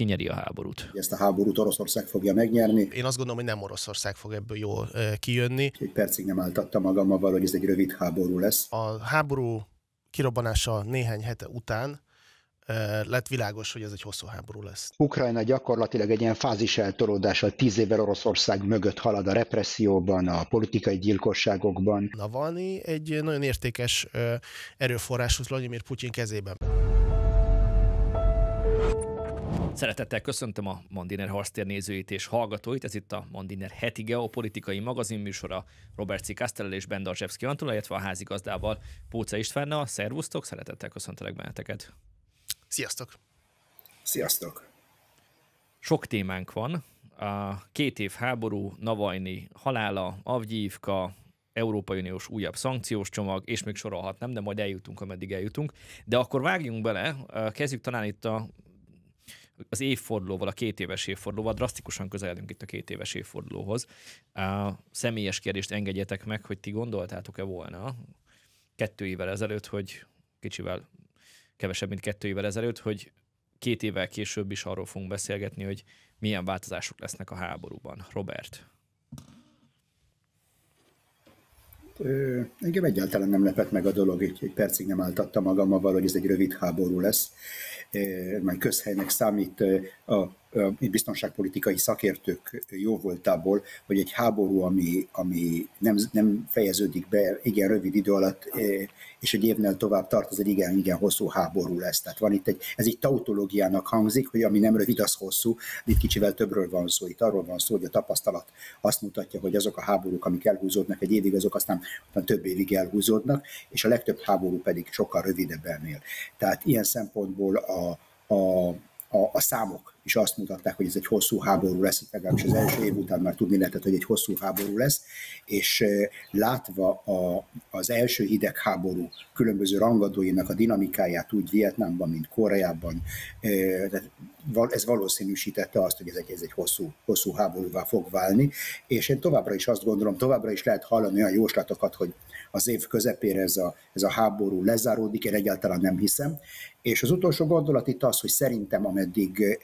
kinyeri a háborút? Ezt a háborút Oroszország fogja megnyerni. Én azt gondolom, hogy nem Oroszország fog ebből jól kijönni. Egy percig nem álltatta magam avval, hogy ez egy rövid háború lesz. A háború kirobbanása néhány hete után lett világos, hogy ez egy hosszú háború lesz. Ukrajna gyakorlatilag egy ilyen fázis eltolódással tíz évvel Oroszország mögött halad a represszióban, a politikai gyilkosságokban. Navalnyi egy nagyon értékes erőforrás Vladimir Putyin kezében. Szeretettel köszöntöm a Mandiner Harsztér nézőit és hallgatóit. Ez itt a Mandiner heti geopolitikai magazinműsora Robert C. Castellel és Ben Darzsevszki Antula, illetve a házigazdával Póca Istvánnal. Szervusztok, szeretettel köszöntelek benneteket. Sziasztok! Sziasztok! Sok témánk van. A két év háború, Navajni halála, Avgyívka, Európai Uniós újabb szankciós csomag, és még sorolhatnám, de majd eljutunk, ameddig eljutunk. De akkor vágjunk bele, kezdjük talán itt a az évfordulóval, a két éves évfordulóval, drasztikusan közeledünk itt a két éves évfordulóhoz. A személyes kérdést engedjetek meg, hogy ti gondoltátok-e volna kettő évvel ezelőtt, hogy kicsivel kevesebb, mint kettő évvel ezelőtt, hogy két évvel később is arról fogunk beszélgetni, hogy milyen változások lesznek a háborúban. Robert. Ö, engem egyáltalán nem lepett meg a dolog, egy, egy percig nem álltatta magam avval, hogy ez egy rövid háború lesz. Majd közhelynek számít a biztonságpolitikai szakértők jó voltából, hogy egy háború, ami, ami nem, nem fejeződik be igen rövid idő alatt, és egy évnél tovább tart, az egy igen, igen hosszú háború lesz. Tehát van itt egy, ez egy tautológiának hangzik, hogy ami nem rövid, az hosszú, de itt kicsivel többről van szó. Itt arról van szó, hogy a tapasztalat azt mutatja, hogy azok a háborúk, amik elhúzódnak egy évig, azok aztán, aztán több évig elhúzódnak, és a legtöbb háború pedig sokkal rövidebb ennél. Tehát ilyen szempontból a, a, a, a számok is azt mutatták, hogy ez egy hosszú háború lesz, legalábbis az első év után már tudni lehetett, hogy egy hosszú háború lesz, és látva a, az első hidegháború különböző rangadóinak a dinamikáját úgy Vietnámban, mint Koreában, ez valószínűsítette azt, hogy ez egy, ez egy hosszú, hosszú háborúvá fog válni, és én továbbra is azt gondolom, továbbra is lehet hallani olyan jóslatokat, hogy az év közepére ez a, ez a háború lezáródik, én egyáltalán nem hiszem. És az utolsó gondolat itt az, hogy szerintem ameddig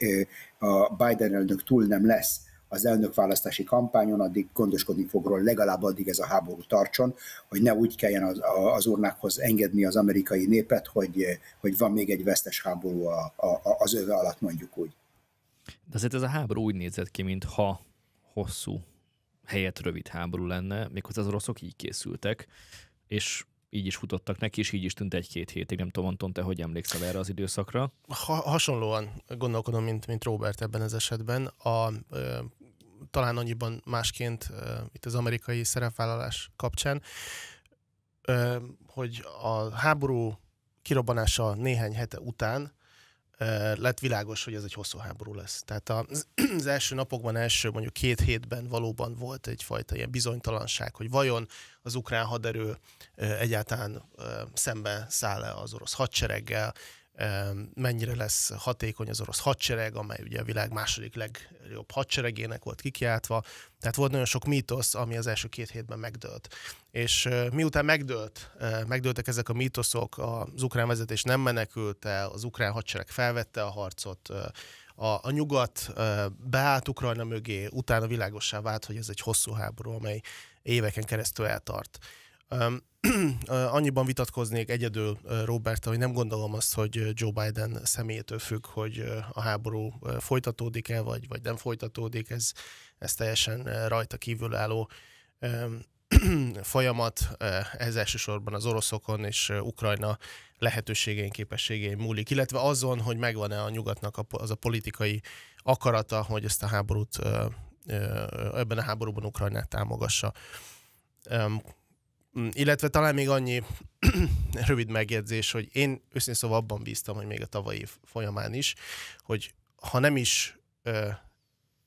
a Biden elnök túl nem lesz az elnökválasztási kampányon, addig gondoskodni fog róla, legalább addig ez a háború tartson, hogy ne úgy kelljen az, az urnákhoz engedni az amerikai népet, hogy, hogy van még egy vesztes háború a, a, az öve alatt, mondjuk úgy. De azért ez a háború úgy nézett ki, mintha hosszú helyett rövid háború lenne, méghozzá az oroszok így készültek, és így is futottak neki, és így is tűnt egy-két hétig. Nem tudom, Anton, te hogy emlékszel erre az időszakra? Ha, hasonlóan gondolkodom, mint, mint Robert ebben az esetben. A, ö, talán annyiban másként ö, itt az amerikai szerepvállalás kapcsán, ö, hogy a háború kirobbanása néhány hete után lett világos, hogy ez egy hosszú háború lesz. Tehát az, első napokban, első mondjuk két hétben valóban volt egyfajta ilyen bizonytalanság, hogy vajon az ukrán haderő egyáltalán szembe száll-e az orosz hadsereggel, mennyire lesz hatékony az orosz hadsereg, amely ugye a világ második legjobb hadseregének volt kikiáltva. Tehát volt nagyon sok mítosz, ami az első két hétben megdőlt. És miután megdőlt, megdőltek ezek a mítoszok, az ukrán vezetés nem menekült el, az ukrán hadsereg felvette a harcot, a, a nyugat beállt Ukrajna mögé, utána világossá vált, hogy ez egy hosszú háború, amely éveken keresztül eltart. annyiban vitatkoznék egyedül Robert, hogy nem gondolom azt, hogy Joe Biden személyétől függ, hogy a háború folytatódik-e, vagy, vagy nem folytatódik, ez, ez teljesen rajta kívülálló folyamat, ez elsősorban az oroszokon és Ukrajna lehetőségein, képességein múlik, illetve azon, hogy megvan-e a nyugatnak az a politikai akarata, hogy ezt a háborút ebben a háborúban Ukrajnát támogassa. Mm, illetve talán még annyi rövid megjegyzés, hogy én őszintén szóval abban bíztam, hogy még a tavalyi folyamán is, hogy ha nem is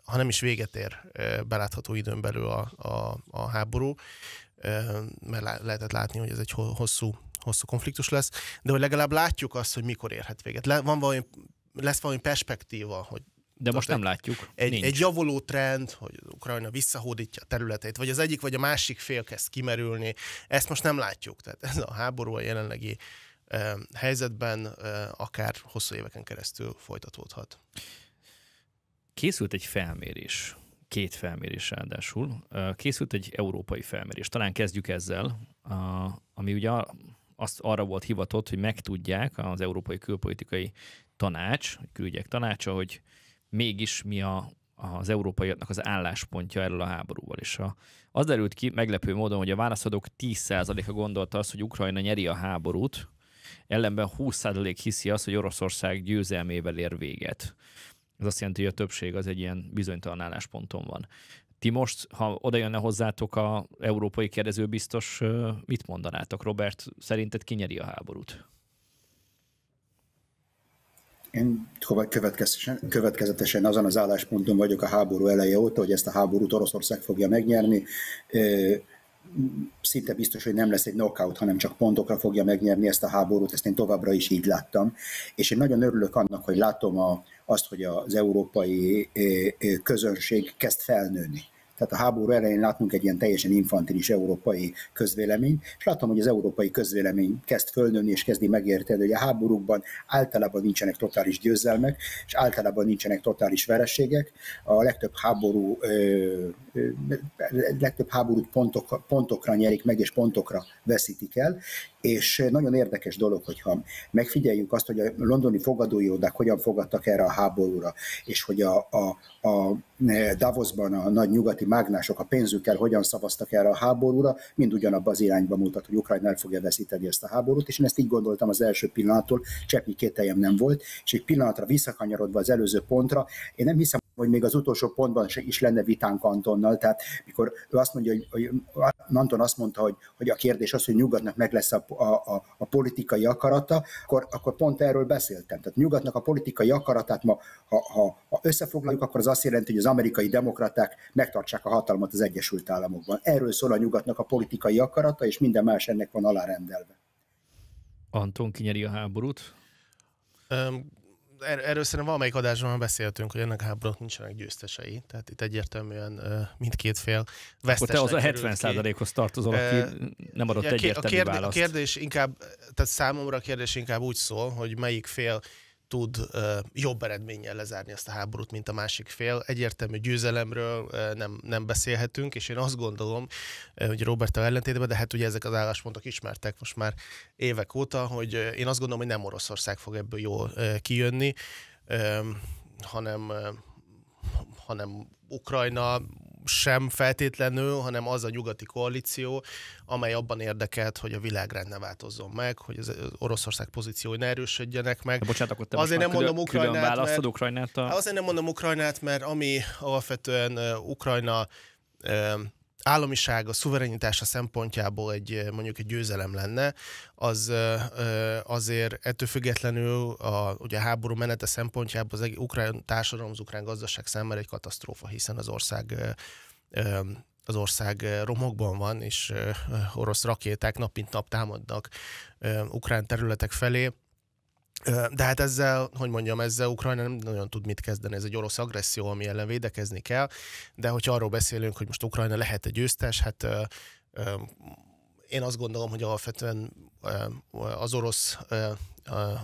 ha nem is véget ér belátható időn belül a, a, a háború, mert lehetett látni, hogy ez egy hosszú, hosszú konfliktus lesz, de hogy legalább látjuk azt, hogy mikor érhet véget. Le, van valami, lesz valami perspektíva, hogy de most nem látjuk. Egy, egy javuló trend, hogy Ukrajna visszahódítja a területeit, vagy az egyik vagy a másik fél kezd kimerülni, ezt most nem látjuk. Tehát ez a háború a jelenlegi eh, helyzetben eh, akár hosszú éveken keresztül folytatódhat. készült egy felmérés, két felmérés ráadásul. Készült egy európai felmérés. Talán kezdjük ezzel, ami ugye azt arra volt hivatott, hogy megtudják az Európai Külpolitikai Tanács, külügyek tanácsa, hogy mégis mi a, az európaiaknak az álláspontja erről a háborúval. És a, az derült ki meglepő módon, hogy a válaszadók 10%-a gondolta azt, hogy Ukrajna nyeri a háborút, ellenben 20% hiszi azt, hogy Oroszország győzelmével ér véget. Ez azt jelenti, hogy a többség az egy ilyen bizonytalan állásponton van. Ti most, ha oda jönne hozzátok a európai kérdező biztos, mit mondanátok, Robert? Szerinted ki nyeri a háborút? Én következetesen, azon az állásponton vagyok a háború eleje óta, hogy ezt a háborút Oroszország fogja megnyerni. Szinte biztos, hogy nem lesz egy knockout, hanem csak pontokra fogja megnyerni ezt a háborút, ezt én továbbra is így láttam. És én nagyon örülök annak, hogy látom a, azt, hogy az európai közönség kezd felnőni tehát a háború elején látunk egy ilyen teljesen infantilis európai közvélemény, és látom, hogy az európai közvélemény kezd fölnőni, és kezdi megérteni, hogy a háborúkban általában nincsenek totális győzelmek, és általában nincsenek totális vereségek. A legtöbb háború, legtöbb háborút pontok, pontokra nyerik meg, és pontokra veszítik el, és nagyon érdekes dolog, hogyha megfigyeljük azt, hogy a londoni fogadóirodák hogyan fogadtak erre a háborúra, és hogy a, a, a Davosban a nagy nyugati mágnások a pénzükkel hogyan szavaztak erre a háborúra, mind ugyanabba az irányba mutat, hogy Ukrajna el fogja veszíteni ezt a háborút, és én ezt így gondoltam az első pillanattól, cseppnyi kételjem nem volt, és egy pillanatra visszakanyarodva az előző pontra, én nem hiszem, hogy még az utolsó pontban is lenne vitánk Antonnal, tehát mikor ő azt mondja, hogy, hogy Anton azt mondta, hogy, hogy a kérdés az, hogy nyugatnak meg lesz a, a, a, a politikai akarata, akkor, akkor pont erről beszéltem. Tehát nyugatnak a politikai akaratát ma, ha, ha, ha összefoglaljuk, akkor az azt jelenti, hogy az amerikai demokraták megtartsák a hatalmat az Egyesült Államokban. Erről szól a nyugatnak a politikai akarata, és minden más ennek van alárendelve. Anton kinyeri a háborút? Um, erről szerintem valamelyik adásban beszéltünk, hogy ennek a háborúnak nincsenek győztesei. Tehát itt egyértelműen mindkét fél Akkor te az a 70 hoz tartozol, aki nem adott ja, egyértelmű a kérdés, választ. A kérdés inkább, tehát számomra a kérdés inkább úgy szól, hogy melyik fél tud jobb eredménnyel lezárni ezt a háborút, mint a másik fél. Egyértelmű győzelemről nem, nem beszélhetünk, és én azt gondolom, hogy Robert ellentétben, de hát ugye ezek az álláspontok ismertek most már évek óta, hogy én azt gondolom, hogy nem Oroszország fog ebből jól kijönni, hanem, hanem Ukrajna sem feltétlenül, hanem az a nyugati koalíció, amely abban érdekelt, hogy a világrend ne változzon meg, hogy az Oroszország pozíciói ne erősödjenek meg. De bocsánat, akkor te azért nem mondom Ukrajnát, mert, Ukrajnát a... Azért nem mondom Ukrajnát, mert ami alapvetően Ukrajna államisága, szuverenitása szempontjából egy mondjuk egy győzelem lenne, az azért ettől függetlenül a, ugye a háború menete szempontjából az ukrán társadalom, az ukrán gazdaság számára egy katasztrófa, hiszen az ország az ország romokban van, és orosz rakéták nap mint nap támadnak ukrán területek felé de hát ezzel, hogy mondjam, ezzel Ukrajna nem nagyon tud mit kezdeni, ez egy orosz agresszió, ami ellen védekezni kell, de hogyha arról beszélünk, hogy most Ukrajna lehet egy győztes, hát én azt gondolom, hogy alapvetően az orosz,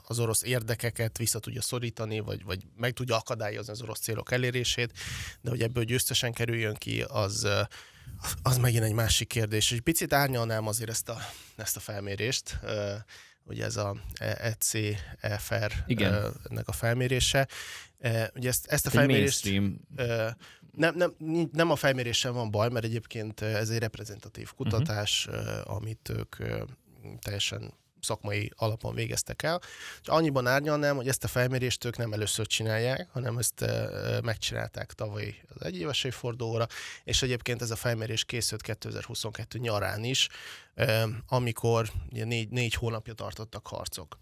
az orosz érdekeket vissza tudja szorítani, vagy, vagy meg tudja akadályozni az orosz célok elérését, de hogy ebből győztesen kerüljön ki, az, az megint egy másik kérdés. És picit árnyalnám azért ezt a, ezt a felmérést, ugye ez a ECFR Igen. nek a felmérése. Ugye ezt, ezt a felmérést... Nem, nem, nem a felméréssel van baj, mert egyébként ez egy reprezentatív kutatás, uh-huh. amit ők teljesen szakmai alapon végeztek el. És annyiban árnyalnám, hogy ezt a felmérést ők nem először csinálják, hanem ezt megcsinálták tavaly az egyéves évfordulóra, és egyébként ez a felmérés készült 2022 nyarán is, amikor négy, négy hónapja tartottak harcok.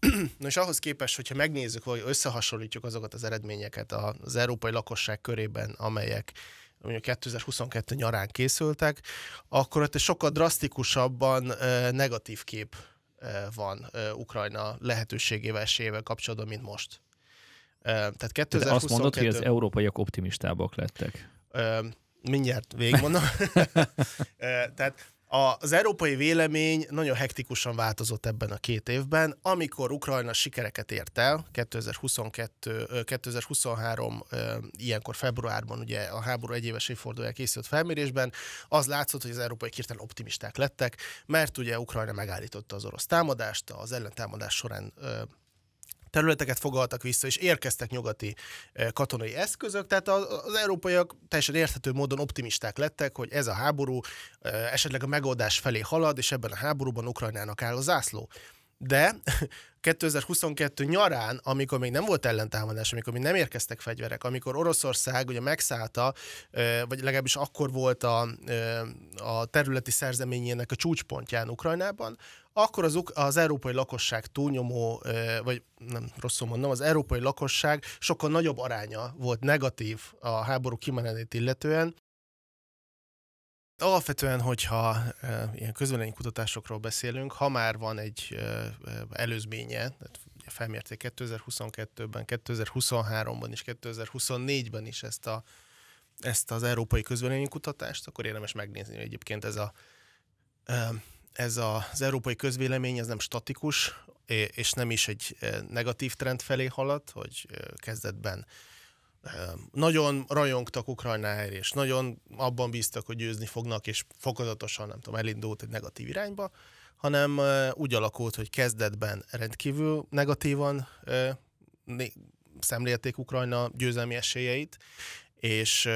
Na és ahhoz képest, hogyha megnézzük, vagy összehasonlítjuk azokat az eredményeket az európai lakosság körében, amelyek mondjuk 2022 nyarán készültek, akkor ott egy sokkal drasztikusabban negatív kép van Ukrajna lehetőségével, esélyével kapcsolatban, mint most. Tehát 2022... De azt mondod, hogy az európaiak optimistábbak lettek. Mindjárt végigmondom. Tehát Az európai vélemény nagyon hektikusan változott ebben a két évben, amikor Ukrajna sikereket ért el, 2022, 2023 ilyenkor februárban ugye a háború egyéves évfordulója készült felmérésben, az látszott, hogy az európai kirtelen optimisták lettek, mert ugye Ukrajna megállította az orosz támadást, az ellentámadás során területeket fogaltak vissza, és érkeztek nyugati katonai eszközök, tehát az, európaiak teljesen érthető módon optimisták lettek, hogy ez a háború esetleg a megoldás felé halad, és ebben a háborúban Ukrajnának áll a zászló. De 2022 nyarán, amikor még nem volt ellentámadás, amikor még nem érkeztek fegyverek, amikor Oroszország ugye megszállta, vagy legalábbis akkor volt a, a területi szerzeményének a csúcspontján Ukrajnában, akkor az, az európai lakosság túlnyomó, vagy nem rosszul mondom, az európai lakosság sokkal nagyobb aránya volt negatív a háború kimenetét illetően, Alapvetően, hogyha ilyen közvéleménykutatásokról beszélünk, ha már van egy előzménye, tehát felmérték 2022-ben, 2023-ban és 2024-ben is ezt, a, ezt az európai közvéleménykutatást, akkor érdemes megnézni, hogy egyébként ez, a, ez az európai közvélemény ez nem statikus, és nem is egy negatív trend felé halad, hogy kezdetben nagyon rajongtak Ukrajnáért, és nagyon abban bíztak, hogy győzni fognak, és fokozatosan, nem tudom, elindult egy negatív irányba, hanem úgy alakult, hogy kezdetben rendkívül negatívan szemlélték Ukrajna győzelmi esélyeit, és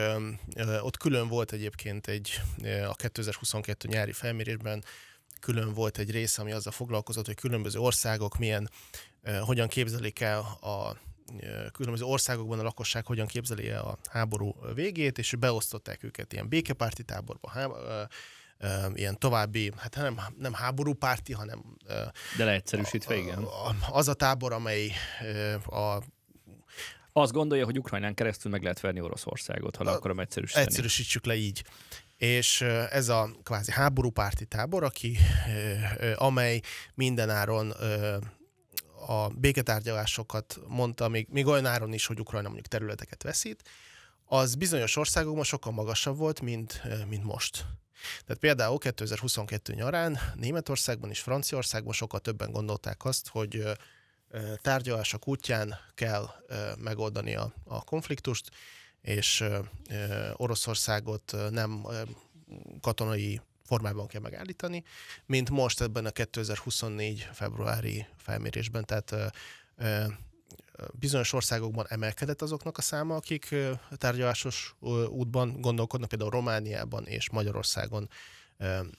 ott külön volt egyébként egy, a 2022 nyári felmérésben külön volt egy rész, ami azzal foglalkozott, hogy különböző országok milyen, hogyan képzelik el a különböző országokban a lakosság hogyan képzeli a háború végét, és beosztották őket ilyen békepárti táborba, há, ilyen további, hát nem, nem háborúpárti, hanem... De leegyszerűsítve, igen. Az a tábor, amely a azt gondolja, hogy Ukrajnán keresztül meg lehet verni Oroszországot, ha le akarom egyszerűsíteni. Egyszerűsítsük le így. És ez a kvázi háborúpárti tábor, aki, amely mindenáron a béketárgyalásokat mondta, még, még olyan áron is, hogy Ukrajna mondjuk területeket veszít, az bizonyos országokban sokkal magasabb volt, mint, mint most. Tehát például 2022 nyarán Németországban és Franciaországban sokkal többen gondolták azt, hogy tárgyalások útján kell megoldani a, a konfliktust, és Oroszországot nem katonai formában kell megállítani, mint most ebben a 2024 februári felmérésben. Tehát bizonyos országokban emelkedett azoknak a száma, akik tárgyalásos útban gondolkodnak, például Romániában és Magyarországon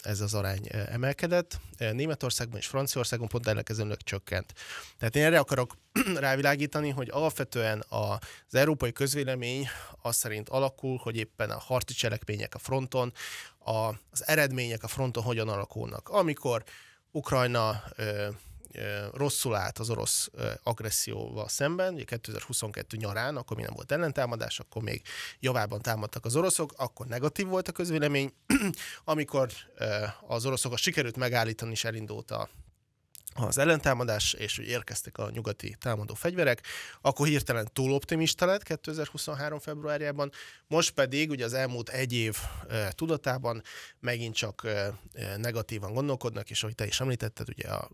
ez az arány emelkedett. Németországban és Franciaországon pont ellenkezőleg csökkent. Tehát én erre akarok rávilágítani, hogy alapvetően az európai közvélemény az szerint alakul, hogy éppen a harci cselekmények a fronton, az eredmények a fronton hogyan alakulnak. Amikor Ukrajna rosszul állt az orosz agresszióval szemben, ugye 2022 nyarán, akkor még nem volt ellentámadás, akkor még javában támadtak az oroszok, akkor negatív volt a közvélemény. Amikor az oroszokat sikerült megállítani, és elindult a az ellentámadás, és hogy érkeztek a nyugati támadó fegyverek, akkor hirtelen túl optimista lett 2023. februárjában, most pedig ugye az elmúlt egy év e, tudatában megint csak e, negatívan gondolkodnak, és ahogy te is említetted, ugye a,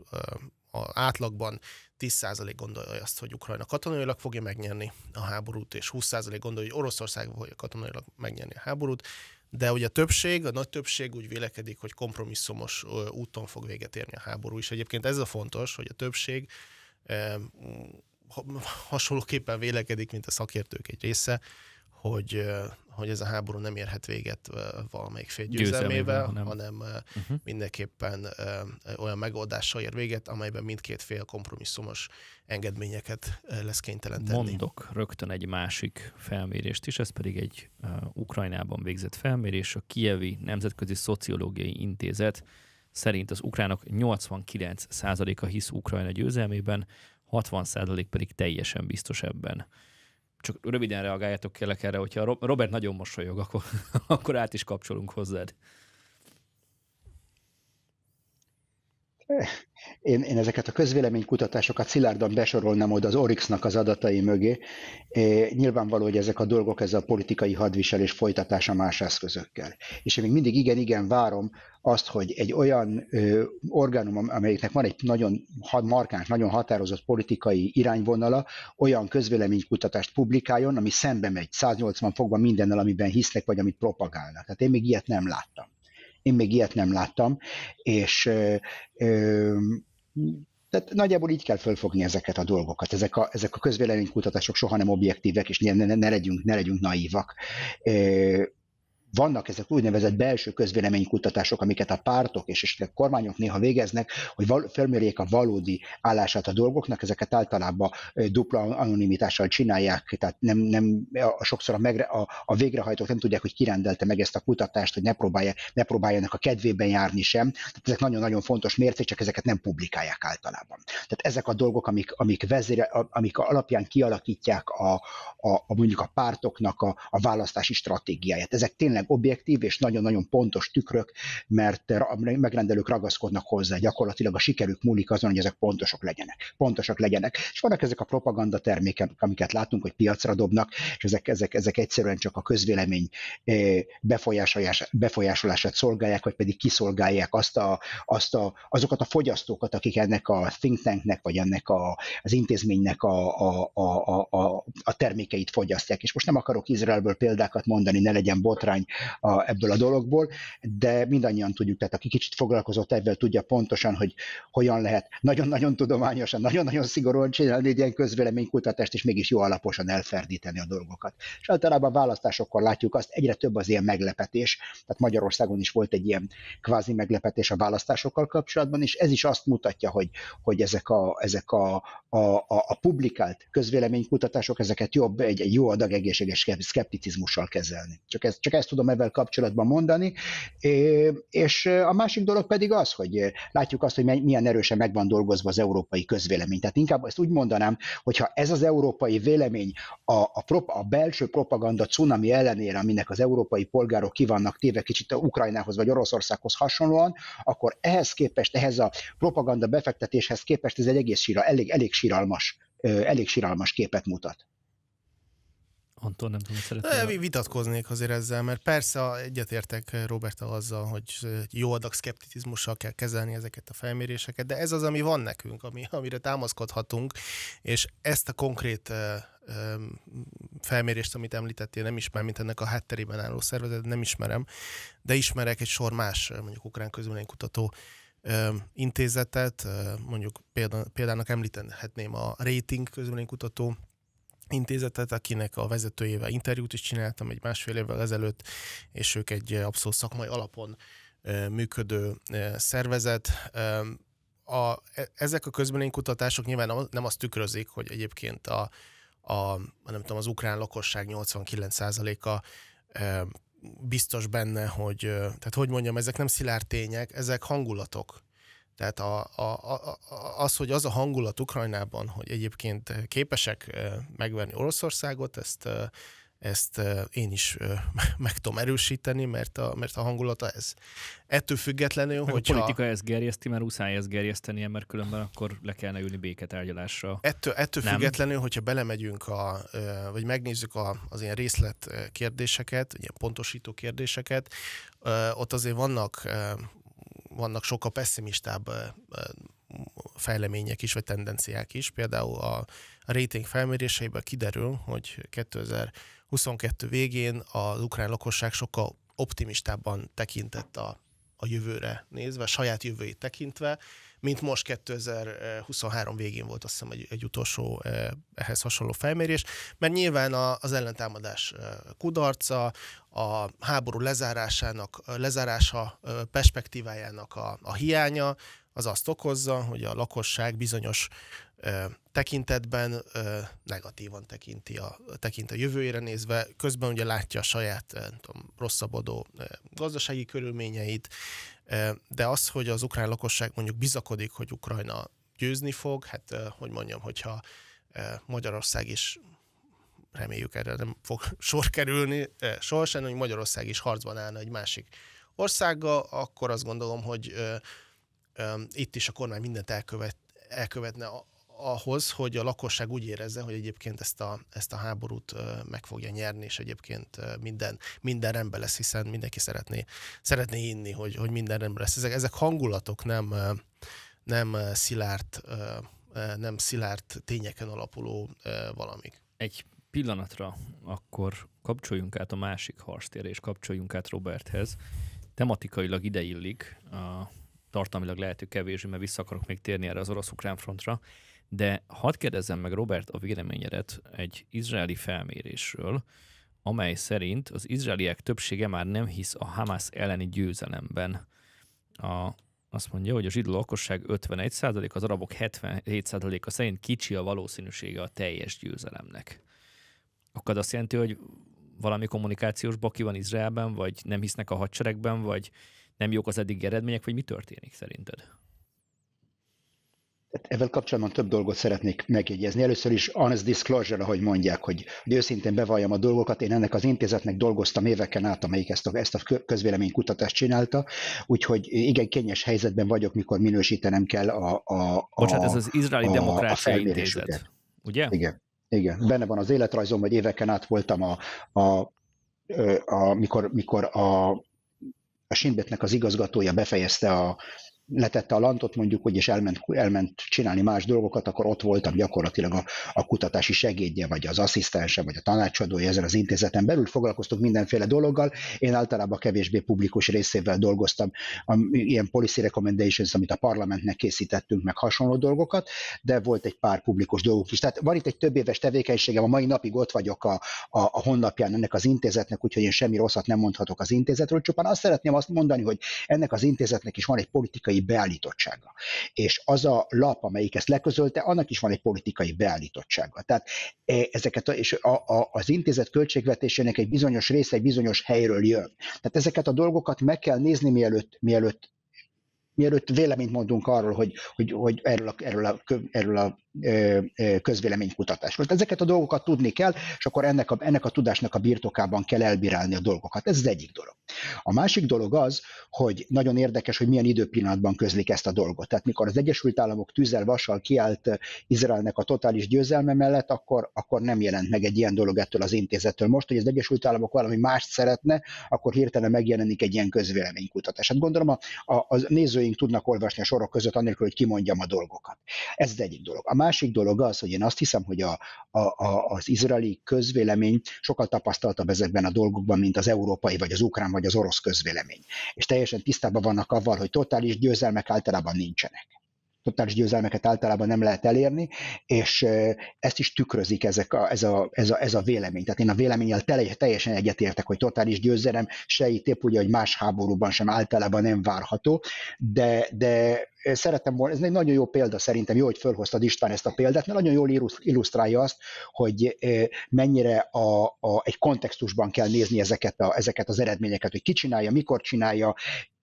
a átlagban 10% gondolja azt, hogy Ukrajna katonailag fogja megnyerni a háborút, és 20% gondolja, hogy Oroszország fogja katonailag megnyerni a háborút, de ugye a többség, a nagy többség úgy vélekedik, hogy kompromisszumos úton fog véget érni a háború, és egyébként ez a fontos, hogy a többség hasonlóképpen vélekedik, mint a szakértők egy része, hogy, hogy ez a háború nem érhet véget valamelyik fél győzelmével, hanem, hanem uh-huh. mindenképpen olyan megoldással ér véget, amelyben mindkét fél kompromisszumos engedményeket lesz kénytelen tenni. Mondok rögtön egy másik felmérést is, ez pedig egy uh, Ukrajnában végzett felmérés, a Kievi Nemzetközi Szociológiai Intézet szerint az ukránok 89%-a hisz Ukrajna győzelmében, 60% pedig teljesen biztos ebben csak röviden reagáljatok kérlek erre, hogyha Robert nagyon mosolyog, akkor, akkor át is kapcsolunk hozzád. én, én ezeket a közvéleménykutatásokat szilárdan besorolnám oda az Orixnak az adatai mögé. É, nyilvánvaló, hogy ezek a dolgok, ez a politikai hadviselés folytatása más eszközökkel. És én még mindig igen-igen várom azt, hogy egy olyan ö, orgánum, amelyiknek van egy nagyon markáns, nagyon határozott politikai irányvonala, olyan közvéleménykutatást publikáljon, ami szembe megy 180 fokban mindennel, amiben hisznek, vagy amit propagálnak. Tehát én még ilyet nem láttam. Én még ilyet nem láttam, és ö, ö, tehát nagyjából így kell fölfogni ezeket a dolgokat. Ezek a, ezek a közvéleménykutatások soha nem objektívek, és ne, ne, ne, legyünk, ne legyünk naívak vannak ezek úgynevezett belső közvéleménykutatások, amiket a pártok és esetleg kormányok néha végeznek, hogy val- felmérjék a valódi állását a dolgoknak, ezeket általában dupla anonimitással csinálják, tehát nem, nem a, sokszor a, megre, a, a végrehajtók nem tudják, hogy kirendelte meg ezt a kutatást, hogy ne, próbálja, ne próbáljanak a kedvében járni sem. Tehát ezek nagyon-nagyon fontos mércék, csak ezeket nem publikálják általában. Tehát ezek a dolgok, amik, amik, vezére, amik alapján kialakítják a, a, a mondjuk a pártoknak a, a választási stratégiáját. Ezek tényleg objektív és nagyon-nagyon pontos tükrök, mert a megrendelők ragaszkodnak hozzá. Gyakorlatilag a sikerük múlik azon, hogy ezek pontosak legyenek. Pontosak legyenek. És vannak ezek a propaganda termékek, amiket látunk, hogy piacra dobnak, és ezek, ezek, ezek egyszerűen csak a közvélemény eh, befolyásolását szolgálják, vagy pedig kiszolgálják azt a, azt a, azokat a fogyasztókat, akik ennek a think tanknek, vagy ennek a, az intézménynek a, a, a, a, a termékeit fogyasztják. És most nem akarok Izraelből példákat mondani, ne legyen botrány, a, ebből a dologból, de mindannyian tudjuk, tehát aki kicsit foglalkozott ebben, tudja pontosan, hogy hogyan lehet nagyon-nagyon tudományosan, nagyon-nagyon szigorúan csinálni egy ilyen közvéleménykutatást, és mégis jó alaposan elferdíteni a dolgokat. És általában a választásokkor látjuk azt, egyre több az ilyen meglepetés, tehát Magyarországon is volt egy ilyen kvázi meglepetés a választásokkal kapcsolatban, és ez is azt mutatja, hogy, hogy ezek a, ezek a, a, a, a publikált közvéleménykutatások, ezeket jobb egy, egy jó adag egészséges szkepticizmussal kezelni. Csak, ez, csak ezt tudom ebben kapcsolatban mondani. És a másik dolog pedig az, hogy látjuk azt, hogy milyen erősen meg van dolgozva az európai közvélemény. Tehát inkább ezt úgy mondanám, hogyha ez az európai vélemény a, a, prop, a belső propaganda cunami ellenére, aminek az európai polgárok ki vannak téve kicsit a Ukrajnához vagy Oroszországhoz hasonlóan, akkor ehhez képest, ehhez a propaganda befektetéshez képest ez egy egész síra, elég, elég síralmas, elég síralmas képet mutat. Anton, nem tudom, szeretném. Vitatkoznék azért ezzel, mert persze egyetértek Roberta azzal, hogy jó adag szkepticizmussal kell kezelni ezeket a felméréseket, de ez az, ami van nekünk, ami, amire támaszkodhatunk, és ezt a konkrét felmérést, amit említettél, nem ismerem, mint ennek a hátterében álló szervezet, nem ismerem, de ismerek egy sor más, mondjuk ukrán közvéleménykutató intézetet, mondjuk példának említhetném a Rating közvéleménykutató intézetet, akinek a vezetőjével interjút is csináltam egy másfél évvel ezelőtt, és ők egy abszolút szakmai alapon működő szervezet. A, e, ezek a közvéleménykutatások nyilván nem azt tükrözik, hogy egyébként a, a nem tudom, az ukrán lakosság 89%-a biztos benne, hogy, tehát hogy mondjam, ezek nem szilárd tények, ezek hangulatok. Tehát a, a, a, az, hogy az a hangulat Ukrajnában, hogy egyébként képesek megverni Oroszországot, ezt, ezt én is meg tudom erősíteni, mert a, mert a hangulata ez. Ettől függetlenül, hogy. A politika ezt gerjeszti, mert muszáj ezt gerjesztenie, mert különben akkor le kellene ülni béketárgyalásra. Ettől, ettől függetlenül, hogyha belemegyünk, a, vagy megnézzük a, az ilyen részlet kérdéseket, ilyen pontosító kérdéseket, ott azért vannak vannak sokkal pessimistább fejlemények is, vagy tendenciák is. Például a rating felméréseiből kiderül, hogy 2022 végén az ukrán lakosság sokkal optimistábban tekintett a, a jövőre nézve, a saját jövőjét tekintve, mint most 2023 végén volt azt hiszem egy, egy utolsó ehhez hasonló felmérés, mert nyilván az ellentámadás kudarca, a háború lezárásának, lezárása perspektívájának a, a hiánya, az azt okozza, hogy a lakosság bizonyos tekintetben ö, negatívan tekinti a, tekint a jövőjére nézve, közben ugye látja a saját tudom, rosszabbodó ö, gazdasági körülményeit, ö, de az, hogy az ukrán lakosság mondjuk bizakodik, hogy Ukrajna győzni fog, hát ö, hogy mondjam, hogyha ö, Magyarország is reméljük erre nem fog sor kerülni, sohasem, hogy Magyarország is harcban állna egy másik országgal, akkor azt gondolom, hogy itt is a kormány mindent elkövet, elkövetne ahhoz, hogy a lakosság úgy érezze, hogy egyébként ezt a, ezt a háborút meg fogja nyerni, és egyébként minden, minden rendben lesz, hiszen mindenki szeretné, szeretné inni, hogy, hogy minden rendben lesz. Ezek, ezek hangulatok nem, nem szilárd, nem szilárd tényeken alapuló valamik. Egy pillanatra akkor kapcsoljunk át a másik harctérre, és kapcsoljunk át Roberthez. Tematikailag ideillik, a tartalmilag lehető kevésbé, mert vissza akarok még térni erre az orosz-ukrán frontra, de hadd kérdezzem meg, Robert, a véleményedet egy izraeli felmérésről, amely szerint az izraeliek többsége már nem hisz a Hamas elleni győzelemben. A, azt mondja, hogy a zsidó lakosság 51%, az arabok 77%-a szerint kicsi a valószínűsége a teljes győzelemnek. Akkor azt jelenti, hogy valami kommunikációs baki van Izraelben, vagy nem hisznek a hadseregben, vagy nem jók az eddig eredmények, vagy mi történik szerinted? Ezzel kapcsolatban több dolgot szeretnék megjegyezni. Először is honest disclosure, ahogy mondják, hogy, hogy őszintén bevalljam a dolgokat. Én ennek az intézetnek dolgoztam éveken át, amelyik ezt a, ezt a közvéleménykutatást csinálta, úgyhogy igen kényes helyzetben vagyok, mikor minősítenem kell a, a, a Bocsánat, ez az Izraeli Demokrácia Intézet, ugye? Igen. Igen, benne van az életrajzom, hogy éveken át voltam a, a, a, a mikor, mikor a, a Sinbetnek az igazgatója befejezte a, letette a lantot mondjuk, hogy és elment, elment csinálni más dolgokat, akkor ott voltam gyakorlatilag a, a kutatási segédje, vagy az asszisztense, vagy a tanácsadója ezen az intézeten belül, foglalkoztunk mindenféle dologgal, én általában kevésbé publikus részével dolgoztam, a, ilyen policy recommendations, amit a parlamentnek készítettünk, meg hasonló dolgokat, de volt egy pár publikus dolgok is. Tehát van itt egy több éves tevékenységem, a mai napig ott vagyok a, a, a honlapján ennek az intézetnek, úgyhogy én semmi rosszat nem mondhatok az intézetről, csupán azt szeretném azt mondani, hogy ennek az intézetnek is van egy politikai politikai beállítottsága. És az a lap, amelyik ezt leközölte, annak is van egy politikai beállítottsága. Tehát e, ezeket, és a, a, az intézet költségvetésének egy bizonyos része egy bizonyos helyről jön. Tehát ezeket a dolgokat meg kell nézni, mielőtt, mielőtt mielőtt véleményt mondunk arról, hogy, hogy, hogy erről a, erről a, erről a közvéleménykutatásról. Ezeket a dolgokat tudni kell, és akkor ennek a, ennek a tudásnak a birtokában kell elbírálni a dolgokat. Ez az egyik dolog. A másik dolog az, hogy nagyon érdekes, hogy milyen időpillanatban közlik ezt a dolgot. Tehát mikor az Egyesült Államok tűzzel, vassal kiállt Izraelnek a totális győzelme mellett, akkor, akkor nem jelent meg egy ilyen dolog ettől az intézettől. Most, hogy az Egyesült Államok valami mást szeretne, akkor hirtelen megjelenik egy ilyen közvéleménykutatás. Hát gondolom a, a, a nézőink tudnak olvasni a sorok között, anélkül, hogy kimondjam a dolgokat. Ez az egyik dolog. A másik dolog az, hogy én azt hiszem, hogy a, a, a, az izraeli közvélemény sokkal tapasztaltabb ezekben a dolgokban, mint az európai, vagy az ukrán, vagy az orosz közvélemény. És teljesen tisztában vannak avval, hogy totális győzelmek általában nincsenek totális győzelmeket általában nem lehet elérni, és ezt is tükrözik ezek a, ez, a, ez, a, ez a vélemény. Tehát én a véleménnyel teljesen egyetértek, hogy totális győzelem se itt épp ugye, hogy más háborúban sem általában nem várható, de, de szerettem volna, ez egy nagyon jó példa szerintem, jó, hogy fölhoztad István ezt a példát, mert nagyon jól illusztrálja azt, hogy mennyire a, a, egy kontextusban kell nézni ezeket, a, ezeket az eredményeket, hogy ki csinálja, mikor csinálja,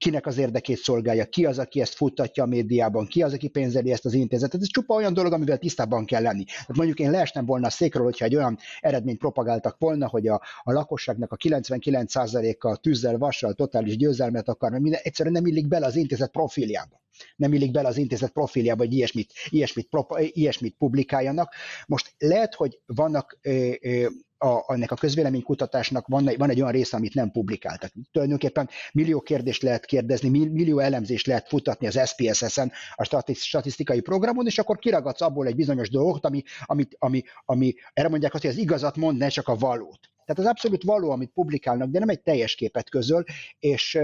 kinek az érdekét szolgálja, ki az, aki ezt futtatja a médiában, ki az, aki pénzeli ezt az intézetet. Ez csupa olyan dolog, amivel tisztában kell lenni. Tehát mondjuk én leestem volna a székről, hogyha egy olyan eredményt propagáltak volna, hogy a, a lakosságnak a 99%-a tűzzel, vassal totális győzelmet akar, mert minden, egyszerűen nem illik bele az intézet profiljába nem illik bele az intézet profiljába, hogy ilyesmit, ilyesmit, ilyesmit publikáljanak. Most lehet, hogy vannak a, ennek a közvéleménykutatásnak van, van egy olyan része, amit nem publikáltak. Tulajdonképpen millió kérdést lehet kérdezni, millió elemzést lehet futatni az SPSS-en, a statisztikai programon, és akkor kiragadsz abból egy bizonyos dolgot, ami, ami, ami, ami erre mondják azt, hogy az igazat mond, ne csak a valót. Tehát az abszolút való, amit publikálnak, de nem egy teljes képet közöl, és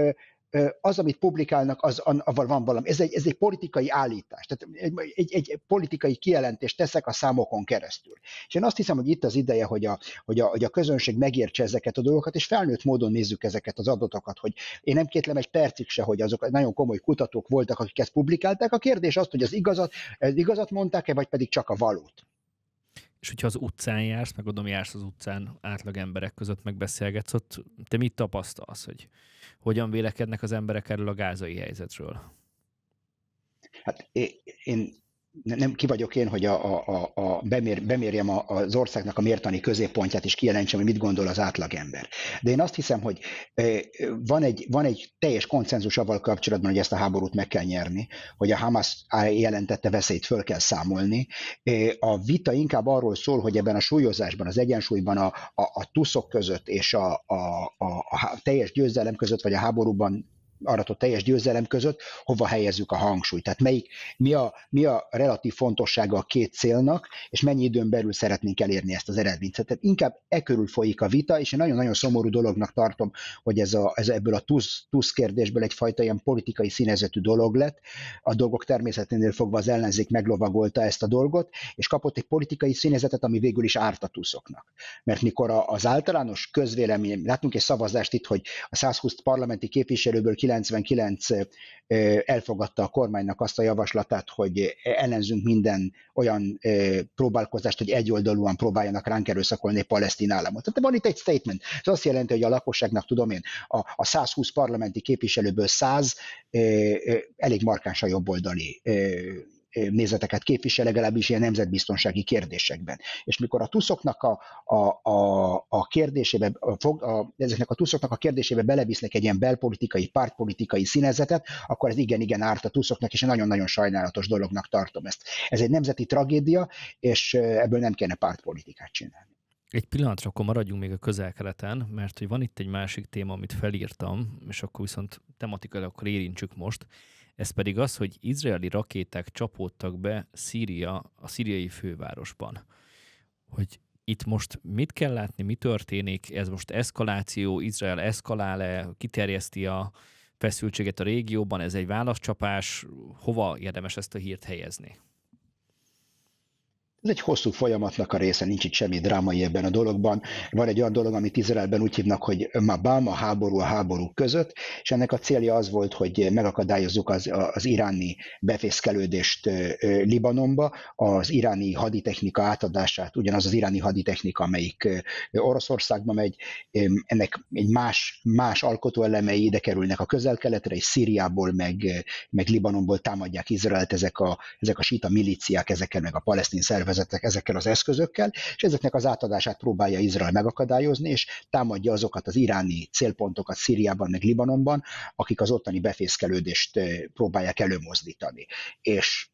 az, amit publikálnak, az, avval van valami. Ez egy, ez egy politikai állítás, tehát egy, egy, egy politikai kijelentést teszek a számokon keresztül. És én azt hiszem, hogy itt az ideje, hogy a, hogy a, hogy a közönség megértse ezeket a dolgokat, és felnőtt módon nézzük ezeket az adatokat, hogy én nem kétlem egy percig se, hogy azok nagyon komoly kutatók voltak, akik ezt publikálták. A kérdés az, hogy az igazat, az igazat mondták-e, vagy pedig csak a valót. És hogyha az utcán jársz, meg gondolom jársz az utcán átlag emberek között megbeszélgetsz, ott te mit tapasztalsz, hogy hogyan vélekednek az emberek erről a gázai helyzetről? Hát én nem ki vagyok én, hogy a, a, a bemér, bemérjem a, az országnak a mértani középpontját, és kijelentsem, hogy mit gondol az átlagember. De én azt hiszem, hogy van egy, van egy teljes konszenzus avval kapcsolatban, hogy ezt a háborút meg kell nyerni, hogy a Hamas jelentette veszélyt föl kell számolni. A vita inkább arról szól, hogy ebben a súlyozásban, az egyensúlyban a, a, a tuszok között és a, a, a, a teljes győzelem között, vagy a háborúban aratott teljes győzelem között, hova helyezzük a hangsúlyt. Tehát melyik, mi, a, mi a relatív fontossága a két célnak, és mennyi időn belül szeretnénk elérni ezt az eredményt. Tehát inkább e körül folyik a vita, és én nagyon-nagyon szomorú dolognak tartom, hogy ez, a, ez ebből a TUSZ, TUSZ kérdésből egyfajta ilyen politikai színezetű dolog lett. A dolgok természeténél fogva az ellenzék meglovagolta ezt a dolgot, és kapott egy politikai színezetet, ami végül is árt a tuszoknak. Mert mikor az általános közvélemény, látunk egy szavazást itt, hogy a 120 parlamenti képviselőből 99 elfogadta a kormánynak azt a javaslatát, hogy ellenzünk minden olyan próbálkozást, hogy egyoldalúan próbáljanak ránk erőszakolni palesztin államot. Tehát van itt egy statement. Ez azt jelenti, hogy a lakosságnak, tudom én, a, a 120 parlamenti képviselőből 100 elég markáns a jobboldali nézeteket képvisel, legalábbis ilyen nemzetbiztonsági kérdésekben. És mikor a tuszoknak a, a, a, a kérdésébe, a, a, ezeknek a tuszoknak a kérdésébe belevisznek egy ilyen belpolitikai, pártpolitikai színezetet, akkor ez igen-igen árt a tuszoknak, és nagyon-nagyon sajnálatos dolognak tartom ezt. Ez egy nemzeti tragédia, és ebből nem kéne pártpolitikát csinálni. Egy pillanatra akkor maradjunk még a közel-keleten, mert hogy van itt egy másik téma, amit felírtam, és akkor viszont tematikailag akkor érintsük most. Ez pedig az, hogy izraeli rakéták csapódtak be Szíria, a szíriai fővárosban. Hogy itt most mit kell látni, mi történik, ez most eszkaláció, Izrael eszkalál-e, kiterjeszti a feszültséget a régióban, ez egy válaszcsapás, hova érdemes ezt a hírt helyezni? Ez egy hosszú folyamatnak a része, nincs itt semmi drámai ebben a dologban. Van egy olyan dolog, amit Izraelben úgy hívnak, hogy Mabam, a háború a háború között, és ennek a célja az volt, hogy megakadályozzuk az, az iráni befészkelődést Libanonba, az iráni haditechnika átadását, ugyanaz az iráni haditechnika, amelyik Oroszországba megy, ennek egy más, más alkotóelemei ide kerülnek a közel-keletre, és Szíriából, meg, meg Libanonból támadják Izraelt ezek a, ezek a sita milíciák, ezekkel meg a palesztin szervezetek, szervezetek ezekkel az eszközökkel, és ezeknek az átadását próbálja Izrael megakadályozni, és támadja azokat az iráni célpontokat Szíriában, meg Libanonban, akik az ottani befészkelődést próbálják előmozdítani. És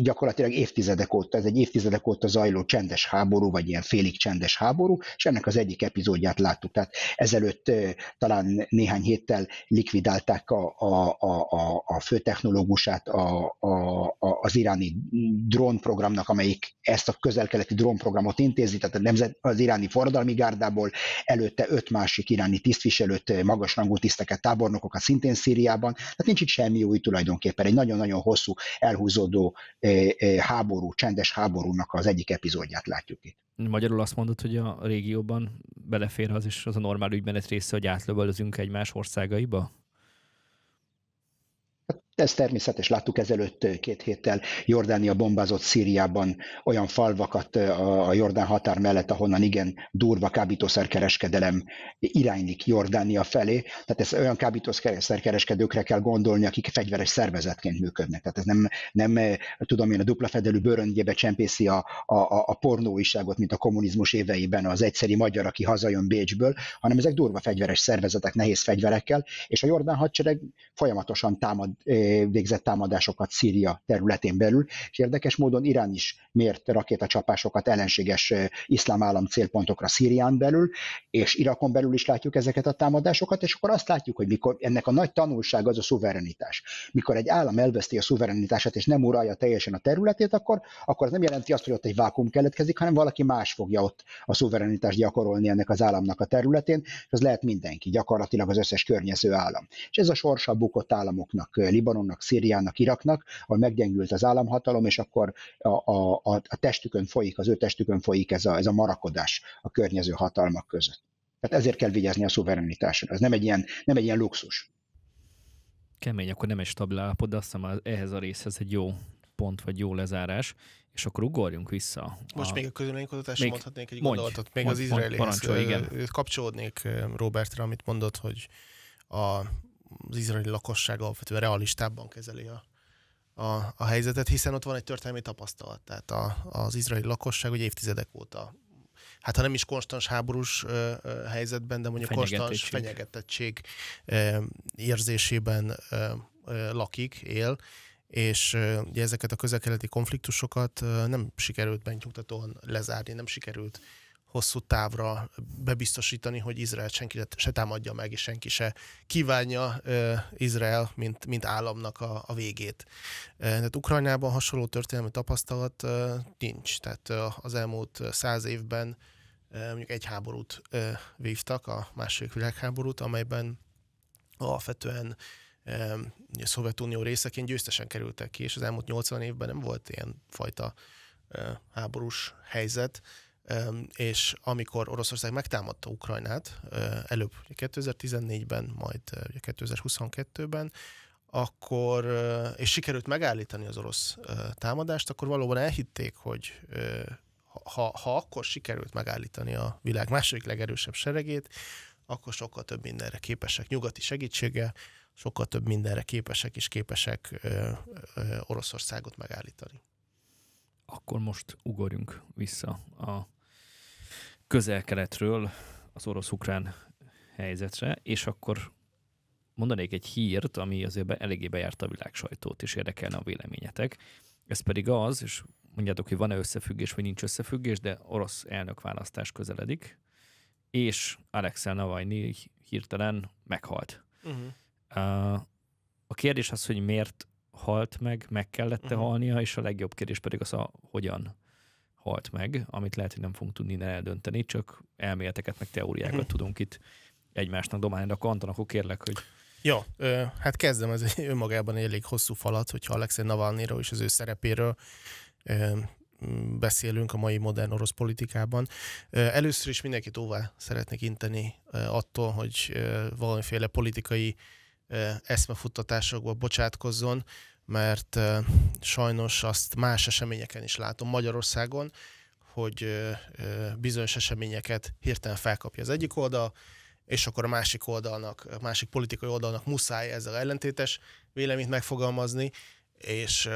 gyakorlatilag évtizedek óta, ez egy évtizedek óta zajló csendes háború, vagy ilyen félig csendes háború, és ennek az egyik epizódját láttuk. Tehát ezelőtt talán néhány héttel likvidálták a, a, a, a főtechnológusát a, a, a, az iráni drónprogramnak, amelyik ezt a közel-keleti drónprogramot intézi, tehát a nemzet, az iráni forradalmi gárdából, előtte öt másik iráni tisztviselőt, magasrangú tiszteket, tábornokokat szintén Szíriában, tehát nincs itt semmi új tulajdonképpen, egy nagyon-nagyon hosszú, elhúzódó háború, csendes háborúnak az egyik epizódját látjuk itt. Magyarul azt mondod, hogy a régióban belefér az is az a normál ügymenet része, hogy átlövöldözünk egymás országaiba? Ez természetes, láttuk ezelőtt két héttel Jordánia bombázott Szíriában olyan falvakat a Jordán határ mellett, ahonnan igen durva kábítószerkereskedelem iránylik Jordánia felé. Tehát ez olyan kábítószerkereskedőkre kell gondolni, akik fegyveres szervezetként működnek. Tehát ez nem, nem tudom én, a dupla fedelű bőröngyébe csempészi a, a, a pornóiságot, mint a kommunizmus éveiben az egyszeri magyar, aki hazajön Bécsből, hanem ezek durva fegyveres szervezetek, nehéz fegyverekkel, és a Jordán hadsereg folyamatosan támad végzett támadásokat Szíria területén belül, és érdekes módon Irán is mért rakétacsapásokat ellenséges iszlám állam célpontokra Szírián belül, és Irakon belül is látjuk ezeket a támadásokat, és akkor azt látjuk, hogy mikor ennek a nagy tanulság az a szuverenitás. Mikor egy állam elveszti a szuverenitását, és nem uralja teljesen a területét, akkor, akkor az nem jelenti azt, hogy ott egy vákum keletkezik, hanem valaki más fogja ott a szuverenitást gyakorolni ennek az államnak a területén, és az lehet mindenki, gyakorlatilag az összes környező állam. És ez a sorsa bukott államoknak, Libanon Libanonnak, Szíriának, Iraknak, ahol meggyengült az államhatalom, és akkor a, a, a, a testükön folyik, az ő testükön folyik ez a, ez a marakodás a környező hatalmak között. Tehát ezért kell vigyázni a szuverenitásra. Ez nem egy ilyen, nem egy ilyen luxus. Kemény, akkor nem egy stabil állapot, de azt hiszem ehhez a részhez egy jó pont, vagy jó lezárás, és akkor ugorjunk vissza. Most a... még a közülménykutatásra mondhatnék egy mondj, gondolatot, még mondj, az izraelihez igen. kapcsolódnék Robertra, amit mondott, hogy a izraeli lakosság alapvetően realistábban kezeli a, a, a helyzetet, hiszen ott van egy történelmi tapasztalat. Tehát a, az izraeli lakosság ugye évtizedek óta hát ha nem is konstans háborús ö, ö, helyzetben, de mondjuk konstans fenyegetettség ö, érzésében ö, ö, lakik, él, és ö, ugye ezeket a közelkeleti konfliktusokat ö, nem sikerült megnyugtatóan lezárni, nem sikerült hosszú távra bebiztosítani, hogy Izrael senki se támadja meg, és senki se kívánja uh, Izrael, mint, mint államnak a, a végét. Uh, tehát Ukrajnában hasonló történelmi tapasztalat uh, nincs. Tehát uh, az elmúlt száz évben uh, mondjuk egy háborút uh, vívtak, a második világháborút, amelyben alapvetően a Szovjetunió részeként győztesen kerültek ki, és az elmúlt 80 évben nem volt ilyen fajta háborús helyzet és amikor Oroszország megtámadta Ukrajnát, előbb 2014-ben, majd 2022-ben, akkor, és sikerült megállítani az orosz támadást, akkor valóban elhitték, hogy ha, ha akkor sikerült megállítani a világ második legerősebb seregét, akkor sokkal több mindenre képesek nyugati segítsége, sokkal több mindenre képesek és képesek Oroszországot megállítani. Akkor most ugorjunk vissza a közel-keletről az orosz-ukrán helyzetre, és akkor mondanék egy hírt, ami azért be, eléggé bejárta a világ sajtót, és érdekelne a véleményetek. Ez pedig az, és mondjátok, hogy van-e összefüggés, vagy nincs összefüggés, de orosz elnökválasztás közeledik, és Alexei Navalnyi hirtelen meghalt. Uh-huh. A kérdés az, hogy miért halt meg, meg kellett uh-huh. halnia, és a legjobb kérdés pedig az, a hogyan halt meg, amit lehet, hogy nem fogunk tudni eldönteni, csak elméleteket, meg teóriákat uh-huh. tudunk itt egymásnak domálni. De akkor Anton, akkor kérlek, hogy... Jó, ö, hát kezdem, ez egy önmagában egy elég hosszú falat, hogyha Alexei Navalnyról és az ő szerepéről ö, beszélünk a mai modern orosz politikában. Először is mindenkit óvá szeretnék inteni attól, hogy valamiféle politikai eszmefuttatásokba bocsátkozzon, mert sajnos azt más eseményeken is látom Magyarországon, hogy bizonyos eseményeket hirtelen felkapja az egyik oldal, és akkor a másik oldalnak, a másik politikai oldalnak muszáj ezzel ellentétes véleményt megfogalmazni, és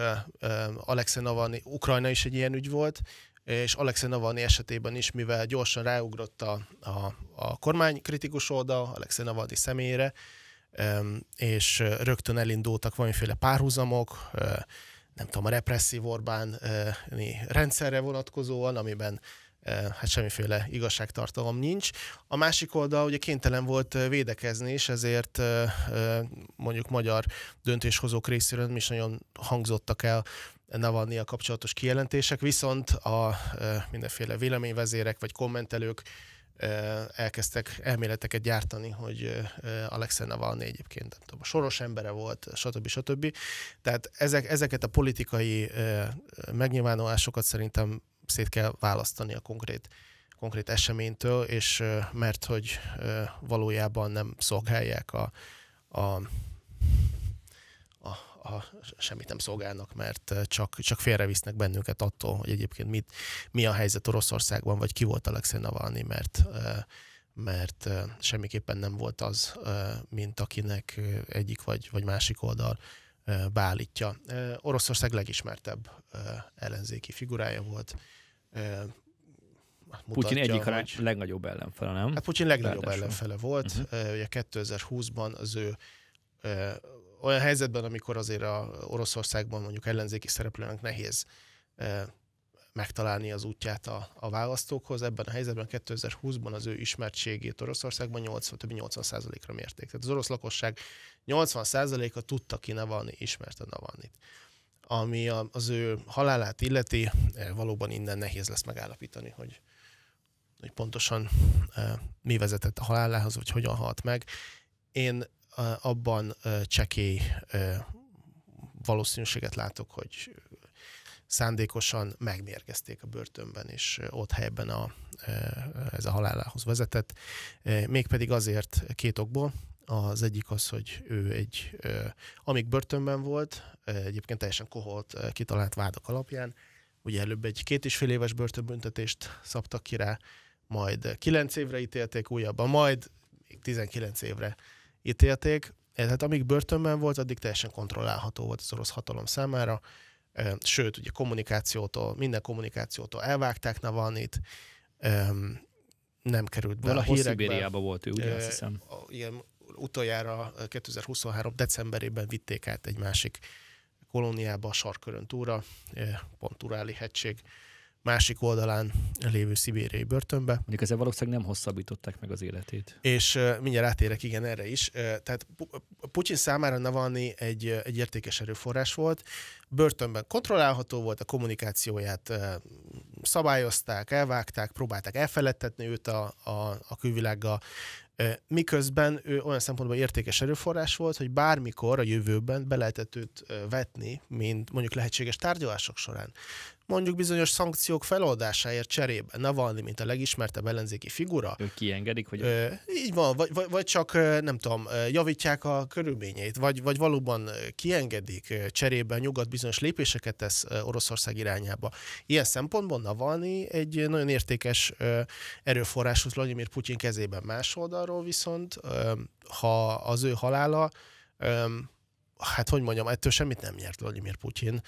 Alexei Navalnyi, Ukrajna is egy ilyen ügy volt, és Alexei Navalnyi esetében is, mivel gyorsan ráugrott a, a, a kormánykritikus oldal Alexei Navalnyi személyére, és rögtön elindultak valamiféle párhuzamok, nem tudom, a represszív Orbán rendszerre vonatkozóan, amiben hát semmiféle igazságtartalom nincs. A másik oldal ugye kénytelen volt védekezni, és ezért mondjuk magyar döntéshozók részéről nem is nagyon hangzottak el Navalnyi a kapcsolatos kijelentések, viszont a mindenféle véleményvezérek vagy kommentelők elkezdtek elméleteket gyártani, hogy Alexei Navalnyi egyébként nem tudom, soros embere volt, stb. stb. Tehát ezek, ezeket a politikai megnyilvánulásokat szerintem szét kell választani a konkrét, konkrét eseménytől, és mert hogy valójában nem szolgálják a, a a, semmit nem szolgálnak, mert csak, csak félrevisznek bennünket attól, hogy egyébként mit, mi a helyzet Oroszországban, vagy ki volt Alexei Navalnyi, mert mert semmiképpen nem volt az, mint akinek egyik vagy, vagy másik oldal beállítja. Oroszország legismertebb ellenzéki figurája volt. Mutatja, Putyin egyik hogy... a legnagyobb ellenfele, nem? Hát Putyin legnagyobb Ráadásul. ellenfele volt. Uh-huh. Ugye 2020-ban az ő olyan helyzetben, amikor azért a Oroszországban mondjuk ellenzéki szereplőnek nehéz megtalálni az útját a, a választókhoz. Ebben a helyzetben 2020-ban az ő ismertségét Oroszországban 80, több 80%-ra mérték. Tehát az orosz lakosság 80%-a tudta ki Navalnyi, ismerte Navalnyit. Ami a, az ő halálát illeti, valóban innen nehéz lesz megállapítani, hogy, hogy pontosan mi vezetett a halálához, vagy hogyan halt meg. Én abban csekély valószínűséget látok, hogy szándékosan megmérgezték a börtönben, és ott helyben a, ez a halálához vezetett. Mégpedig azért két okból. Az egyik az, hogy ő egy, amíg börtönben volt, egyébként teljesen koholt, kitalált vádak alapján, ugye előbb egy két és fél éves börtönbüntetést szabtak ki rá, majd kilenc évre ítélték újabban, majd még 19 évre ítélték, Tehát amíg börtönben volt, addig teljesen kontrollálható volt az orosz hatalom számára, sőt, ugye kommunikációtól, minden kommunikációtól elvágták Navalnyit, nem került be Valahol a Szibériában volt ő, ugye, azt hiszem. Igen, utoljára 2023. decemberében vitték át egy másik kolóniába, a sarkörön túra, pont Uráli hegység másik oldalán lévő szibériai börtönbe. Mondjuk ezzel valószínűleg nem hosszabbították meg az életét. És uh, mindjárt átérek igen erre is. Uh, tehát Putyin számára Navalnyi egy, egy értékes erőforrás volt. Börtönben kontrollálható volt, a kommunikációját uh, szabályozták, elvágták, próbálták elfeledtetni őt a, a, a külvilággal. Miközben ő olyan szempontból értékes erőforrás volt, hogy bármikor a jövőben be lehetett őt vetni, mint mondjuk lehetséges tárgyalások során mondjuk bizonyos szankciók feloldásáért cserébe Navalnyi, mint a legismertebb ellenzéki figura. Ők kiengedik, hogy... Ö, így van, vagy, vagy, vagy csak nem tudom, javítják a körülményeit, vagy, vagy valóban kiengedik cserébe a nyugat bizonyos lépéseket tesz Oroszország irányába. Ilyen szempontból Navalnyi egy nagyon értékes erőforrás Vladimir Putyin kezében más oldalról, viszont ha az ő halála hát hogy mondjam, ettől semmit nem nyert Vladimir Putyin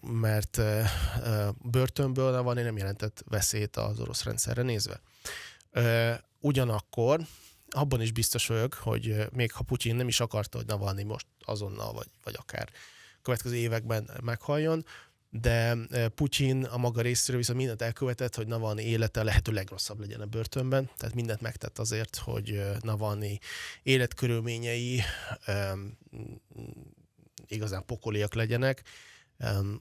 mert börtönből van, nem jelentett veszélyt az orosz rendszerre nézve. Ugyanakkor abban is biztos vagyok, hogy még ha Putyin nem is akarta, hogy Navalnyi most azonnal, vagy, vagy akár következő években meghaljon, de Putyin a maga részéről viszont mindent elkövetett, hogy Navalnyi élete lehető legrosszabb legyen a börtönben, tehát mindent megtett azért, hogy Navalnyi életkörülményei igazán pokoliak legyenek.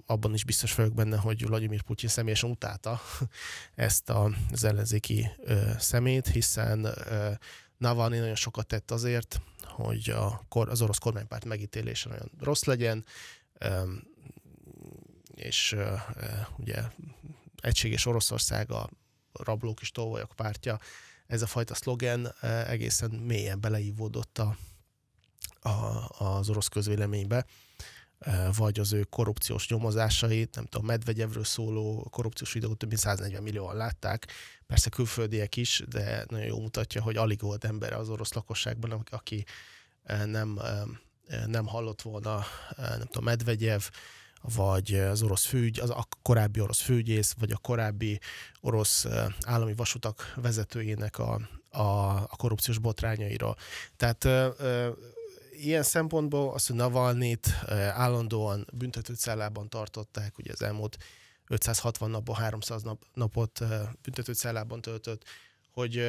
Abban is biztos vagyok benne, hogy Vladimir Putyin személyesen utálta ezt az ellenzéki szemét, hiszen Navalnyi nagyon sokat tett azért, hogy a, az orosz kormánypárt megítélése nagyon rossz legyen, és ugye egységes Oroszország a rablók és tolvajok pártja, ez a fajta szlogen egészen mélyen beleívódott a, a, az orosz közvéleménybe, e, vagy az ő korrupciós nyomozásait, nem tudom, Medvegyevről szóló korrupciós videót több mint 140 millióan látták, persze külföldiek is, de nagyon jól mutatja, hogy alig volt ember az orosz lakosságban, aki e, nem, e, nem hallott volna, nem tudom, Medvegyev, vagy az orosz főügy, az a korábbi orosz főügyész, vagy a korábbi orosz állami vasutak vezetőjének a, a, a korrupciós botrányairól. Tehát ilyen szempontból az, hogy Navalnyit állandóan büntetőcellában tartották, ugye az elmúlt 560 napban 300 nap, napot büntetőcellában töltött, hogy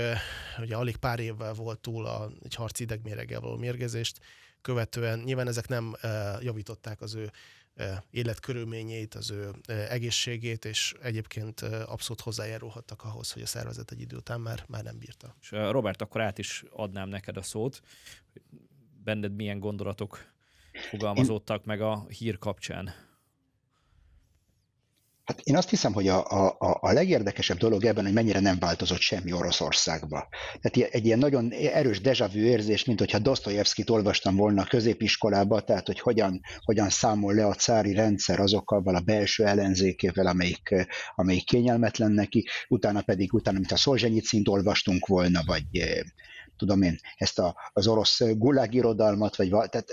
ugye alig pár évvel volt túl a, egy harci idegméreggel való mérgezést, követően nyilván ezek nem javították az ő életkörülményeit, az ő egészségét, és egyébként abszolút hozzájárulhattak ahhoz, hogy a szervezet egy idő után már, már nem bírta. És Robert, akkor át is adnám neked a szót benned milyen gondolatok fogalmazódtak meg a hír kapcsán? Hát én azt hiszem, hogy a, a, a legérdekesebb dolog ebben, hogy mennyire nem változott semmi Oroszországba. Tehát egy ilyen nagyon erős vu érzés, mint hogyha Dostoyevskit olvastam volna a középiskolába, tehát hogy hogyan, hogyan számol le a cári rendszer azokkal a belső ellenzékével, amelyik, amelyik kényelmetlen neki, utána pedig, utána, mint a Szolzsenyicint olvastunk volna, vagy tudom én, ezt a, az orosz gulágirodalmat, vagy, tehát,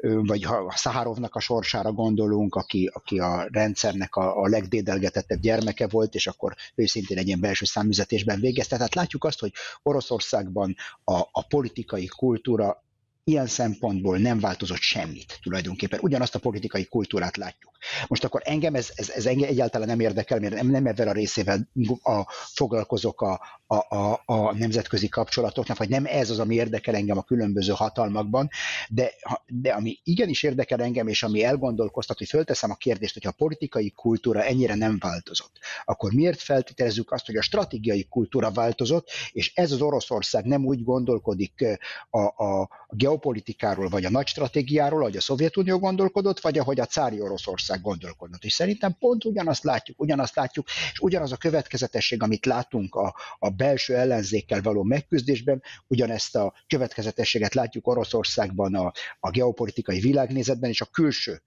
vagy ha Szahárovnak a sorsára gondolunk, aki, aki a rendszernek a, a legdédelgetettebb gyermeke volt, és akkor ő szintén egy ilyen belső számüzetésben végezte. Tehát látjuk azt, hogy Oroszországban a, a politikai kultúra ilyen szempontból nem változott semmit tulajdonképpen. Ugyanazt a politikai kultúrát látjuk. Most akkor engem ez, ez, ez engem egyáltalán nem érdekel, mert nem, nem ezzel a részével a, foglalkozok a, a, a, a nemzetközi kapcsolatoknak, vagy nem ez az, ami érdekel engem a különböző hatalmakban, de, de ami igenis érdekel engem, és ami elgondolkoztat, hogy fölteszem a kérdést, hogy a politikai kultúra ennyire nem változott, akkor miért feltételezzük azt, hogy a stratégiai kultúra változott, és ez az Oroszország nem úgy gondolkodik a, a, a geopolitikáról, vagy a nagy stratégiáról, ahogy a Szovjetunió gondolkodott, vagy ahogy a cári Oroszország gondolkodott. És szerintem pont ugyanazt látjuk, ugyanazt látjuk, és ugyanaz a következetesség, amit látunk a, a belső ellenzékkel való megküzdésben, ugyanezt a következetességet látjuk Oroszországban a, a geopolitikai világnézetben és a külső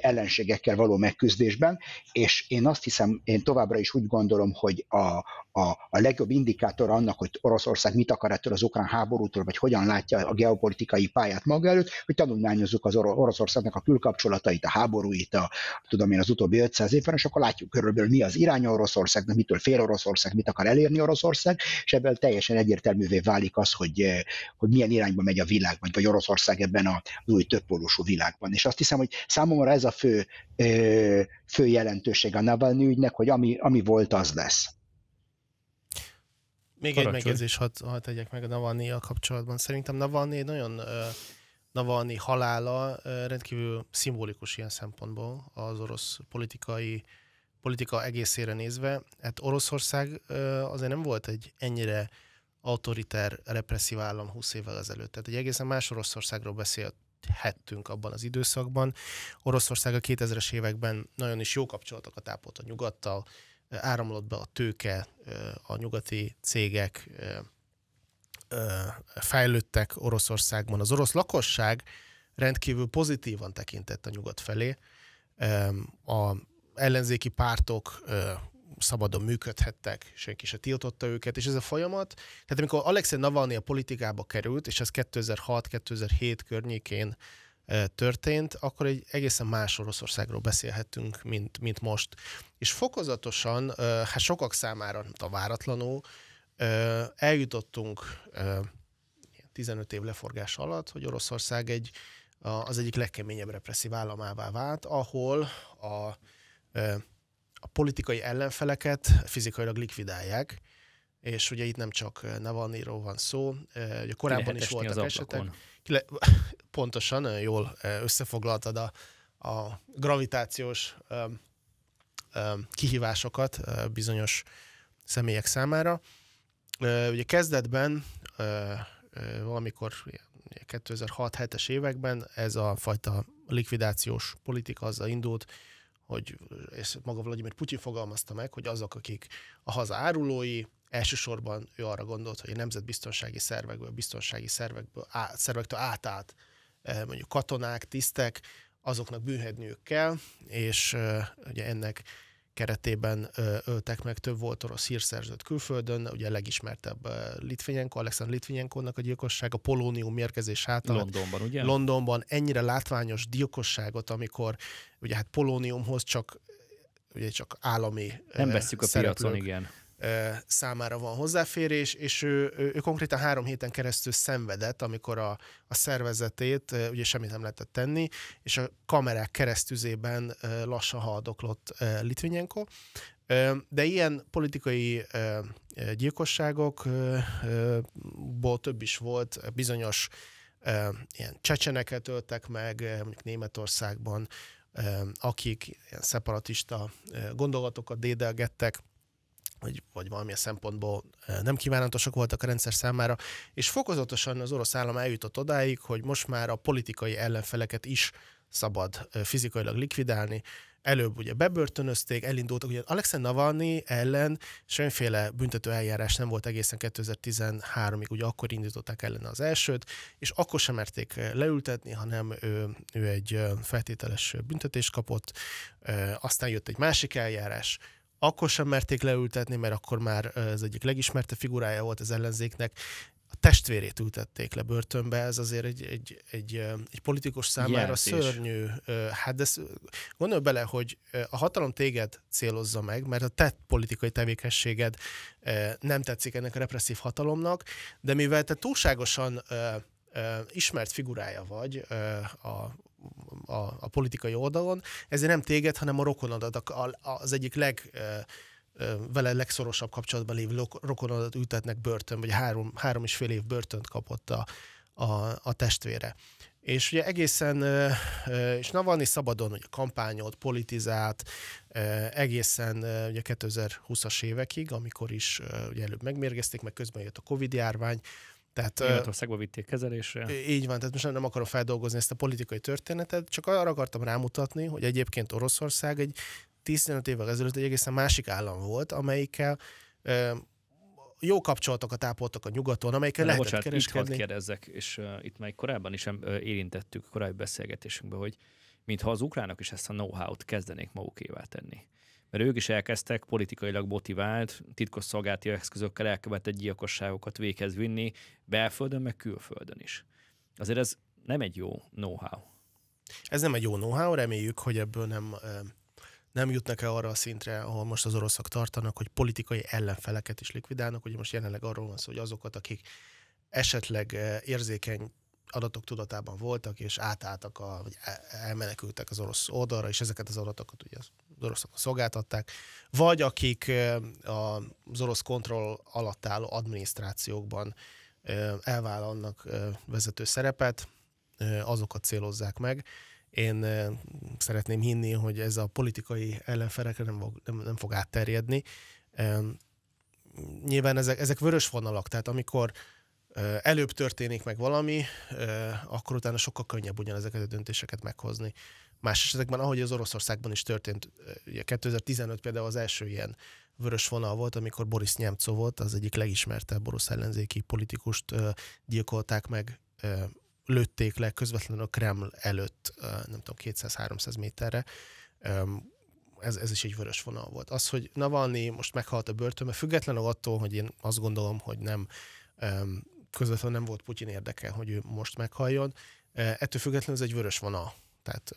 ellenségekkel való megküzdésben, és én azt hiszem, én továbbra is úgy gondolom, hogy a, a, a legjobb indikátor annak, hogy Oroszország mit akar ettől az ukrán háborútól, vagy hogyan látja a geopolitikai pályát maga előtt, hogy tanulmányozzuk az Oroszországnak a külkapcsolatait, a háborúit, a, tudom én, az utóbbi 500 évben, és akkor látjuk körülbelül mi az irány Oroszországnak, mitől fél Oroszország, mit akar elérni Oroszország, és ebből teljesen egyértelművé válik az, hogy, hogy milyen irányba megy a világ, vagy, vagy Oroszország ebben az új többpólusú világban. És azt hiszem, hogy számomra ez a fő, fő jelentőség a Navalnyi ügynek, hogy ami, ami volt, az lesz. Még Parancsolj. egy megjegyzés hadd had tegyek meg a navalnyi kapcsolatban. Szerintem Navalnyi nagyon Navalnyi halála rendkívül szimbolikus ilyen szempontból az orosz politikai politika egészére nézve. Hát Oroszország azért nem volt egy ennyire autoriter, represszív állam 20 évvel ezelőtt. Tehát egy egészen más Oroszországról beszélhettünk abban az időszakban. Oroszország a 2000-es években nagyon is jó kapcsolatokat ápolt a nyugattal, áramlott be a tőke, a nyugati cégek fejlődtek Oroszországban. Az orosz lakosság rendkívül pozitívan tekintett a nyugat felé. A ellenzéki pártok szabadon működhettek, senki se tiltotta őket, és ez a folyamat, tehát amikor Alexei Navalnyi a politikába került, és ez 2006-2007 környékén történt, akkor egy egészen más Oroszországról beszélhetünk, mint, mint most. És fokozatosan, hát sokak számára, a váratlanul, eljutottunk 15 év leforgás alatt, hogy Oroszország egy, az egyik legkeményebb represszív államává vált, ahol a, a politikai ellenfeleket fizikailag likvidálják, és ugye itt nem csak Navalnyiról van szó, ugye korábban is voltak esetek. Kile, pontosan, jól összefoglaltad a, a gravitációs um, um, kihívásokat uh, bizonyos személyek számára. Uh, ugye kezdetben, uh, valamikor 2006-7-es években ez a fajta likvidációs politika azzal indult, hogy és maga Vladimir Putyin fogalmazta meg, hogy azok, akik a haza árulói, elsősorban ő arra gondolt, hogy a nemzetbiztonsági szervekből, biztonsági szervekből, á, szervektől átállt mondjuk katonák, tisztek, azoknak bűnhedniük kell, és ugye ennek keretében öltek meg több volt orosz hírszerzőt külföldön, ugye a legismertebb Litvinenko, Alexander Litvinenkonak a gyilkosság, a polónium mérgezés által. Londonban, ugye? Londonban ennyire látványos gyilkosságot, amikor ugye hát polóniumhoz csak ugye csak állami Nem veszük a piacon, igen számára van hozzáférés, és ő, ő, ő konkrétan három héten keresztül szenvedett, amikor a, a szervezetét ugye semmit nem lehetett tenni, és a kamerák keresztüzében lassan haldoklott Litvinenko. De ilyen politikai gyilkosságokból több is volt, bizonyos ilyen csecseneket öltek meg, mondjuk Németországban, akik ilyen szeparatista gondolatokat dédelgettek, vagy, vagy valamilyen szempontból nem kívánatosak voltak a rendszer számára, és fokozatosan az orosz állam eljutott odáig, hogy most már a politikai ellenfeleket is szabad fizikailag likvidálni. Előbb ugye bebörtönözték, elindultak, ugye Alexei Navalnyi ellen semmiféle büntető eljárás nem volt egészen 2013-ig, ugye akkor indították ellen az elsőt, és akkor sem merték leültetni, hanem ő, ő egy feltételes büntetést kapott, aztán jött egy másik eljárás, akkor sem merték leültetni, mert akkor már ez egyik legismertebb figurája volt az ellenzéknek, a testvérét ültették le börtönbe, ez azért egy, egy, egy, egy politikus számára Jelzés. szörnyű. Hát de gondolj bele, hogy a hatalom téged célozza meg, mert a te politikai tevékenységed nem tetszik ennek a represszív hatalomnak, de mivel te túlságosan ismert figurája vagy a a, a politikai oldalon, ezért nem téged, hanem a rokonodat, az egyik leg vele legszorosabb kapcsolatban lévő rokonodat ültetnek börtön, vagy három, három és fél év börtönt kapott a, a, a testvére. És ugye egészen, és Navalnyi szabadon ugye kampányolt, politizált, egészen ugye 2020-as évekig, amikor is ugye előbb megmérgezték, meg közben jött a Covid járvány, tehát, Németországba vitték kezelésre. Így van, tehát most nem akarom feldolgozni ezt a politikai történetet, csak arra akartam rámutatni, hogy egyébként Oroszország egy 15 évvel ezelőtt egy egészen másik állam volt, amelyikkel jó kapcsolatokat ápoltak a nyugaton, amelyekkel lehetett bocsánat, kereskedni. Itt kérdezzek, és uh, itt már korábban is érintettük korábbi beszélgetésünkben, hogy mintha az ukránok is ezt a know-how-t kezdenék magukévá tenni. Mert ők is elkezdtek politikailag motivált, titkos szolgálati eszközökkel elkövetett gyilkosságokat véghez vinni, belföldön, meg külföldön is. Azért ez nem egy jó know-how. Ez nem egy jó know-how, reméljük, hogy ebből nem nem jutnak el arra a szintre, ahol most az oroszok tartanak, hogy politikai ellenfeleket is likvidálnak. Ugye most jelenleg arról van szó, hogy azokat, akik esetleg érzékeny adatok tudatában voltak, és átálltak, a, vagy elmenekültek az orosz oldalra, és ezeket az adatokat ugye az oroszok szolgáltatták, vagy akik az orosz kontroll alatt álló adminisztrációkban elvállalnak vezető szerepet, azokat célozzák meg. Én szeretném hinni, hogy ez a politikai ellenfelekre nem, fog, nem, nem fog átterjedni. Nyilván ezek, ezek vörös vonalak, tehát amikor előbb történik meg valami, akkor utána sokkal könnyebb ugyanezeket a döntéseket meghozni. Más esetekben, ahogy az Oroszországban is történt, ugye 2015 például az első ilyen vörös vonal volt, amikor Boris Nemcov volt, az egyik legismertebb orosz ellenzéki politikust gyilkolták meg, lőtték le közvetlenül a Kreml előtt, nem tudom, 200-300 méterre. Ez, ez is egy vörös vonal volt. Az, hogy Navalnyi most meghalt a börtönbe, függetlenül attól, hogy én azt gondolom, hogy nem közvetlenül nem volt Putyin érdeke, hogy ő most meghaljon. Ettől függetlenül ez egy vörös vonal. Tehát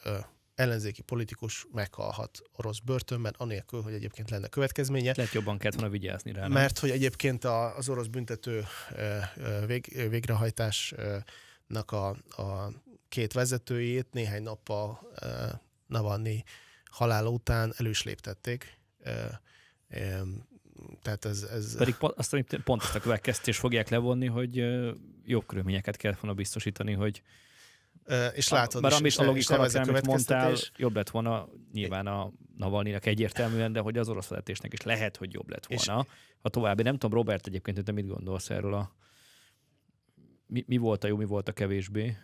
ellenzéki politikus meghalhat orosz börtönben, anélkül, hogy egyébként lenne következménye. Lehet jobban kellett volna vigyázni rá. Nem? Mert hogy egyébként az orosz büntető vég, végrehajtásnak a, a két vezetőjét néhány nappal Navalnyi halála után elő is léptették. Tehát ez, ez... Pedig azt, amit pont ezt a következtés fogják levonni, hogy jobb körülményeket kellett volna biztosítani, hogy és látod, Bár amit a logika amit mondtál, jobb lett volna nyilván a Navalnyinak egyértelműen, de hogy az orosz vezetésnek is lehet, hogy jobb lett volna. És... Ha további, nem tudom, Robert egyébként, te mit gondolsz erről a... Mi, mi volt a jó, mi volt a kevésbé?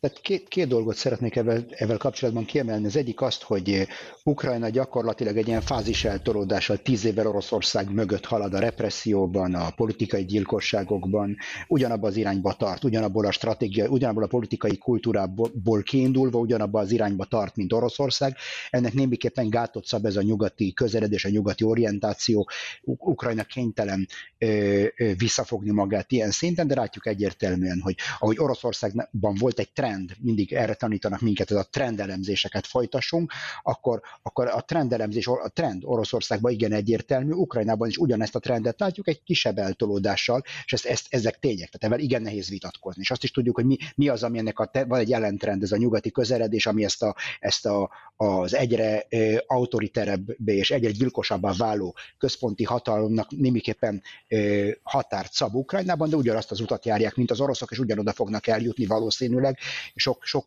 Tehát két, két dolgot szeretnék ebben, ebben kapcsolatban kiemelni. Az egyik azt, hogy Ukrajna gyakorlatilag egy ilyen fázis eltolódással tíz évvel Oroszország mögött halad a represszióban, a politikai gyilkosságokban, ugyanabban az irányba tart, ugyanabból a stratégia, ugyanabból a politikai kultúrából kiindulva, ugyanabban az irányba tart, mint Oroszország. Ennek némiképpen gátot szab ez a nyugati közeledés, a nyugati orientáció. Ukrajna kénytelen ö, visszafogni magát ilyen szinten, de látjuk egyértelműen, hogy ahogy Oroszországban volt egy trend, trend, mindig erre tanítanak minket, ez a trendelemzéseket folytassunk, akkor, akkor a trendelemzés, a trend Oroszországban igen egyértelmű, Ukrajnában is ugyanezt a trendet látjuk egy kisebb eltolódással, és ezt, ezt, ezek tények, tehát ebben igen nehéz vitatkozni. És azt is tudjuk, hogy mi, mi az, ami ennek a, van egy jelentrend, ez a nyugati közeledés, ami ezt, a, ezt a, az egyre e, autoriterebbé és egyre gyilkosabbá váló központi hatalomnak némiképpen e, határt szab Ukrajnában, de ugyanazt az utat járják, mint az oroszok, és ugyanoda fognak eljutni valószínűleg, sok, sok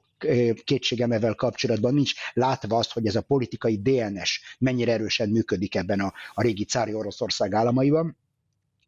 kétségem ezzel kapcsolatban nincs, látva azt, hogy ez a politikai DNS mennyire erősen működik ebben a, a régi cári Oroszország államaiban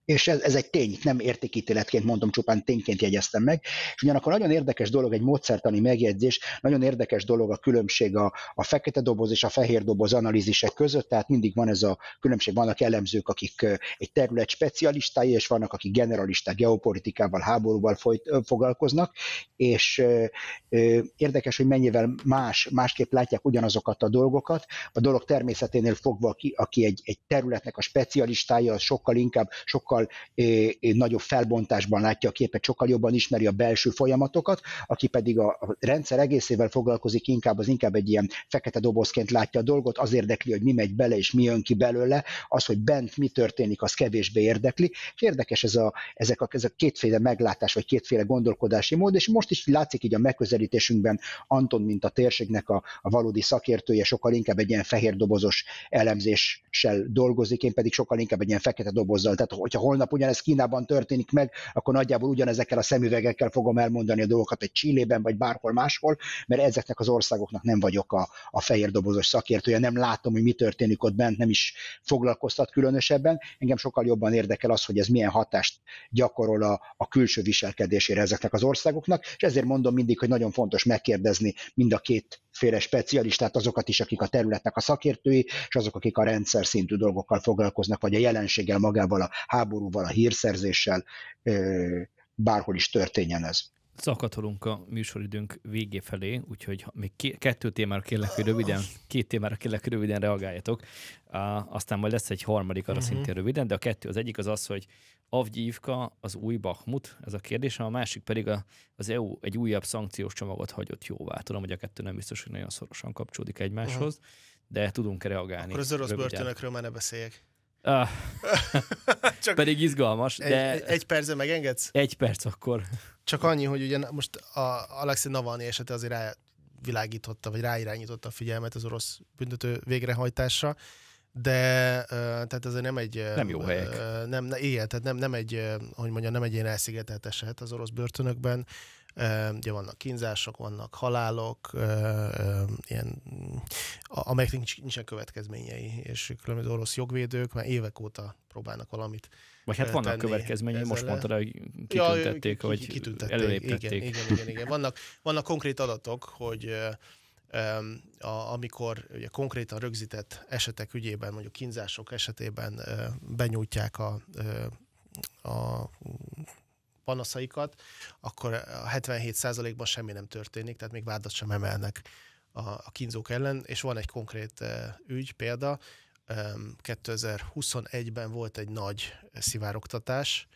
és ez, ez egy tény, nem értékítéletként mondom, csupán tényként jegyeztem meg. És ugyanakkor nagyon érdekes dolog, egy módszertani megjegyzés, nagyon érdekes dolog a különbség a, a fekete doboz és a fehér doboz analízisek között, tehát mindig van ez a különbség, vannak elemzők, akik egy terület specialistái, és vannak, akik generalisták, geopolitikával, háborúval folyt, foglalkoznak, és ö, érdekes, hogy mennyivel más, másképp látják ugyanazokat a dolgokat. A dolog természeténél fogva, aki, aki egy, egy területnek a specialistája, az sokkal inkább, sokkal sokkal nagyobb felbontásban látja a képet, sokkal jobban ismeri a belső folyamatokat, aki pedig a, rendszer egészével foglalkozik, inkább az inkább egy ilyen fekete dobozként látja a dolgot, az érdekli, hogy mi megy bele és mi jön ki belőle, az, hogy bent mi történik, az kevésbé érdekli, és érdekes ez a, ezek, a, ezek a kétféle meglátás, vagy kétféle gondolkodási mód, és most is látszik így a megközelítésünkben Anton, mint a térségnek a, a valódi szakértője, sokkal inkább egy ilyen fehér dobozos elemzéssel dolgozik, én pedig sokkal inkább egy ilyen fekete dobozzal. Tehát, hogyha holnap ugyanez Kínában történik meg, akkor nagyjából ugyanezekkel a szemüvegekkel fogom elmondani a dolgokat egy Csillében, vagy bárhol máshol, mert ezeknek az országoknak nem vagyok a, a fehér dobozos szakértője, nem látom, hogy mi történik ott bent, nem is foglalkoztat különösebben. Engem sokkal jobban érdekel az, hogy ez milyen hatást gyakorol a, a külső viselkedésére ezeknek az országoknak, és ezért mondom mindig, hogy nagyon fontos megkérdezni mind a két féle specialistát, azokat is, akik a területnek a szakértői, és azok, akik a rendszer szintű dolgokkal foglalkoznak, vagy a jelenséggel magával, a háborúval, a hírszerzéssel, bárhol is történjen ez. Szakadolunk a műsoridőnk végé felé, úgyhogy még kettő témára kérlek, hogy röviden, két témára kérlek, hogy röviden reagáljatok. Aztán majd lesz egy harmadik, arra uh-huh. szintén röviden, de a kettő az egyik az az, hogy Avgyívka az új Bahmut, ez a kérdés, a másik pedig a, az EU egy újabb szankciós csomagot hagyott jóvá. Tudom, hogy a kettő nem biztos, hogy nagyon szorosan kapcsolódik egymáshoz, uh-huh. de tudunk-e reagálni. Akkor az orosz röviden. börtönökről már ne beszéljek. Ah, Csak pedig izgalmas, de... Egy, egy percre megengedsz? Egy perc akkor. Csak annyi, hogy ugye most a Alexei Navalnyi esete azért rávilágította, vagy ráirányította a figyelmet az orosz büntető végrehajtásra, de tehát ez nem egy... Nem jó helyek. Nem, igen, tehát nem, nem egy, hogy mondjam, nem egy ilyen elszigetelt eset az orosz börtönökben. Ugye vannak kínzások, vannak halálok, ilyen, amelyeknek nincsen következményei, és különböző orosz jogvédők már évek óta próbálnak valamit vagy hát vannak következményei, most mondtad, hogy kitüntették, ja, vagy kitüntették. előléptették. Igen, igen, igen, igen. Vannak, vannak konkrét adatok, hogy a, amikor ugye konkrétan rögzített esetek ügyében, mondjuk kínzások esetében benyújtják a, a panaszaikat, akkor a 77%-ban semmi nem történik, tehát még vádat sem emelnek a, a kínzók ellen, és van egy konkrét ügy példa, 2021-ben volt egy nagy szivárogtatás,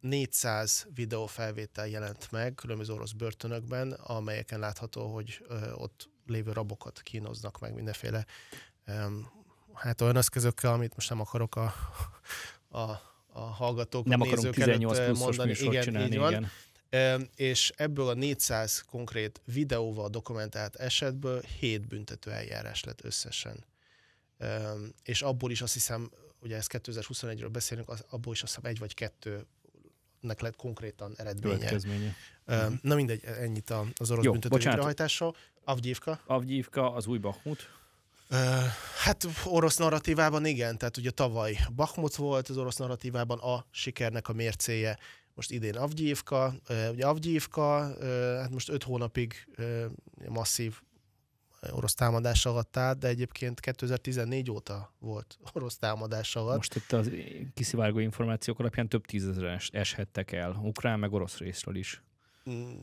400 videófelvétel jelent meg különböző orosz börtönökben, amelyeken látható, hogy ott lévő rabokat kínoznak meg mindenféle hát olyan eszközökkel, amit most nem akarok a, a, a hallgatók, nem a nézők 18 előtt mondani. Igen, csinálni, így van. Igen. És ebből a 400 konkrét videóval dokumentált esetből 7 büntető eljárás lett összesen. És abból is azt hiszem, ugye ezt 2021-ről beszélünk, abból is azt hiszem egy vagy kettő nek lett konkrétan eredménye. Uh, na mindegy, ennyit az orosz büntető végrehajtással. Avgyívka? Avgyívka, az új Bakhmut. Hát orosz narratívában igen, tehát ugye tavaly Bakhmut volt az orosz narratívában a sikernek a mércéje, most idén Avgyívka, ugye Avgyívka, hát most öt hónapig masszív orosz támadás alatt állt, de egyébként 2014 óta volt orosz támadás alatt. Most itt az kiszivárgó információk alapján több tízezer eshettek el, ukrán meg orosz részről is. Mm.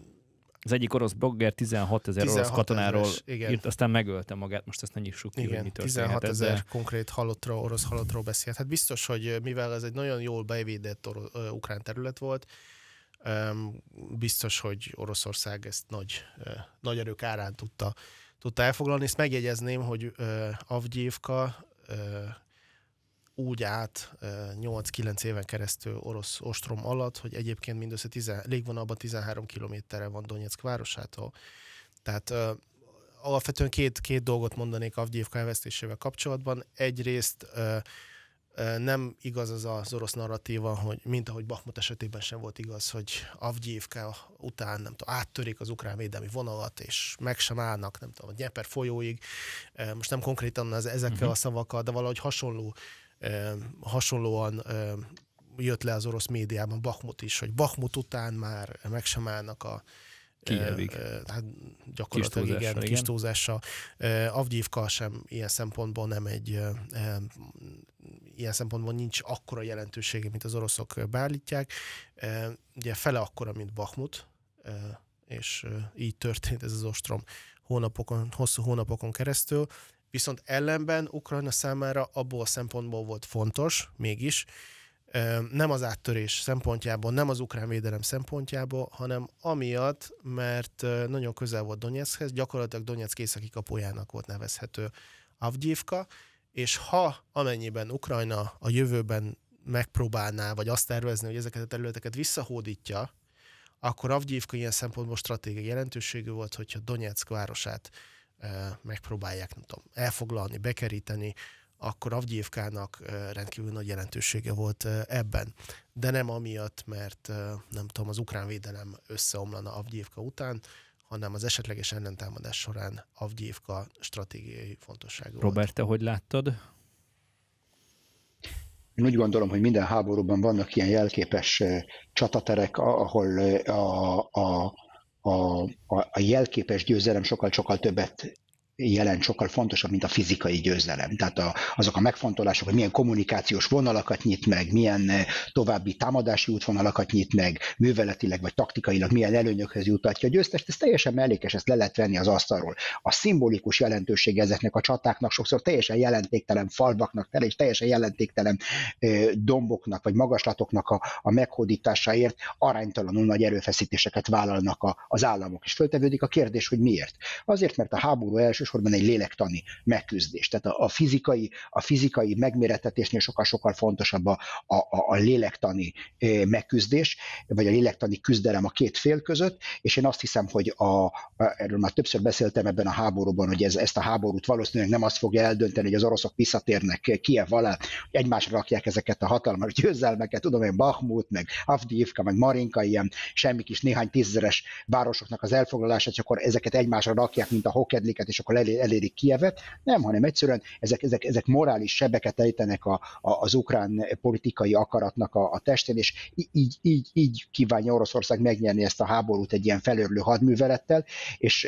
Az egyik orosz blogger 16 ezer orosz katonáról igen. írt, aztán megölte magát, most ezt ne nyissuk ki, igen, hogy mi 16 ezer de... konkrét halottról, orosz halottról beszélt. Hát biztos, hogy mivel ez egy nagyon jól bevédett orosz, ukrán terület volt, biztos, hogy Oroszország ezt nagy, nagy erők árán tudta tudta elfoglalni. Ezt megjegyezném, hogy Avgyévka úgy át uh, 8-9 éven keresztül orosz ostrom alatt, hogy egyébként mindössze 10, légvonalban 13 kilométerre van Donetsk városától. Tehát alapvetően két, két dolgot mondanék Avgyévka elvesztésével kapcsolatban. Egyrészt nem igaz az az orosz narratíva, hogy mint ahogy Bakhmut esetében sem volt igaz, hogy Avgyívka után nem tudom, áttörik az ukrán védelmi vonalat, és meg sem állnak, nem tudom, a Dnieper folyóig. Most nem konkrétan az, ezekkel uh-huh. a szavakkal, de valahogy hasonló, hasonlóan jött le az orosz médiában Bakhmut is, hogy Bakhmut után már meg sem állnak a Kijevig. Hát gyakorlatilag kis igen, kis túlzással. Avgyívka sem ilyen szempontból nem egy ilyen szempontból nincs akkora jelentősége, mint az oroszok beállítják. Ugye fele akkora, mint Bakhmut, és így történt ez az ostrom hónapokon, hosszú hónapokon keresztül. Viszont ellenben Ukrajna számára abból a szempontból volt fontos, mégis, nem az áttörés szempontjából, nem az ukrán védelem szempontjából, hanem amiatt, mert nagyon közel volt Donetskhez, gyakorlatilag Donetsk északi kapujának volt nevezhető Avgyívka, és ha amennyiben Ukrajna a jövőben megpróbálná, vagy azt tervezni, hogy ezeket a területeket visszahódítja, akkor Avgyívka ilyen szempontból stratégiai jelentőségű volt, hogyha Donetsk városát megpróbálják, nem tudom, elfoglalni, bekeríteni, akkor Avgyívkának rendkívül nagy jelentősége volt ebben. De nem amiatt, mert nem tudom, az ukrán védelem összeomlana Avgyívka után, hanem az esetleges ellentámadás során Avgyívka stratégiai fontosságú Robert, te hogy láttad? Én úgy gondolom, hogy minden háborúban vannak ilyen jelképes csataterek, ahol a, a, a, a, a jelképes győzelem sokkal-sokkal többet jelent sokkal fontosabb, mint a fizikai győzelem. Tehát a, azok a megfontolások, hogy milyen kommunikációs vonalakat nyit meg, milyen további támadási útvonalakat nyit meg, műveletileg vagy taktikailag milyen előnyökhöz jutatja a győztest, ez teljesen mellékes, ezt le lehet venni az asztalról. A szimbolikus jelentőség ezeknek a csatáknak sokszor teljesen jelentéktelen falvaknak, teljesen jelentéktelen domboknak vagy magaslatoknak a, a meghódításáért aránytalanul nagy erőfeszítéseket vállalnak a, az államok. És föltevődik a kérdés, hogy miért. Azért, mert a háború elsősorban egy lélektani megküzdés. Tehát a, a fizikai, a fizikai megméretetésnél sokkal-sokkal fontosabb a, a, a lélektani megküzdés, vagy a lélektani küzdelem a két fél között, és én azt hiszem, hogy a, erről már többször beszéltem ebben a háborúban, hogy ez, ezt a háborút valószínűleg nem azt fogja eldönteni, hogy az oroszok visszatérnek Kiev alá, egymásra rakják ezeket a hatalmas győzelmeket, tudom én, Bakhmut, meg Avdiivka, meg Marinka, ilyen semmi kis néhány tízezeres városoknak az elfoglalását, és akkor ezeket egymásra rakják, mint a hokedliket, és akkor elérik Kievet. Nem, hanem egyszerűen ezek, ezek, ezek morális sebeket ejtenek a, a, az ukrán politikai akaratnak a, a testén, és így, így, így kívánja Oroszország megnyerni ezt a háborút egy ilyen felörlő hadművelettel, és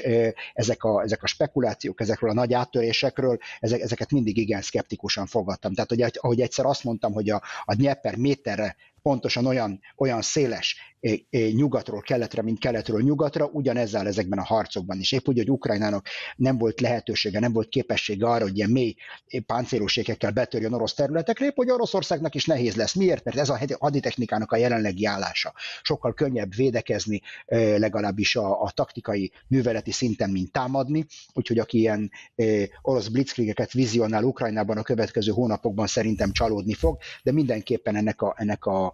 ezek a, ezek a spekulációk, ezekről a nagy áttörésekről, ezek, ezeket mindig igen szkeptikusan fogadtam. Tehát, hogy, ahogy egyszer azt mondtam, hogy a, a Dnieper méterre pontosan olyan, olyan széles nyugatról keletre, mint keletről nyugatra, ugyanezzel ezekben a harcokban is. Épp úgy, hogy Ukrajnának nem volt lehetősége, nem volt képessége arra, hogy ilyen mély páncélosékekkel betörjön orosz területekre, épp hogy Oroszországnak is nehéz lesz. Miért? Mert ez a haditechnikának a jelenlegi állása. Sokkal könnyebb védekezni, legalábbis a, a taktikai műveleti szinten, mint támadni, úgyhogy aki ilyen orosz blitzkriegeket vizionál Ukrajnában a következő hónapokban szerintem csalódni fog, de mindenképpen ennek a, ennek a,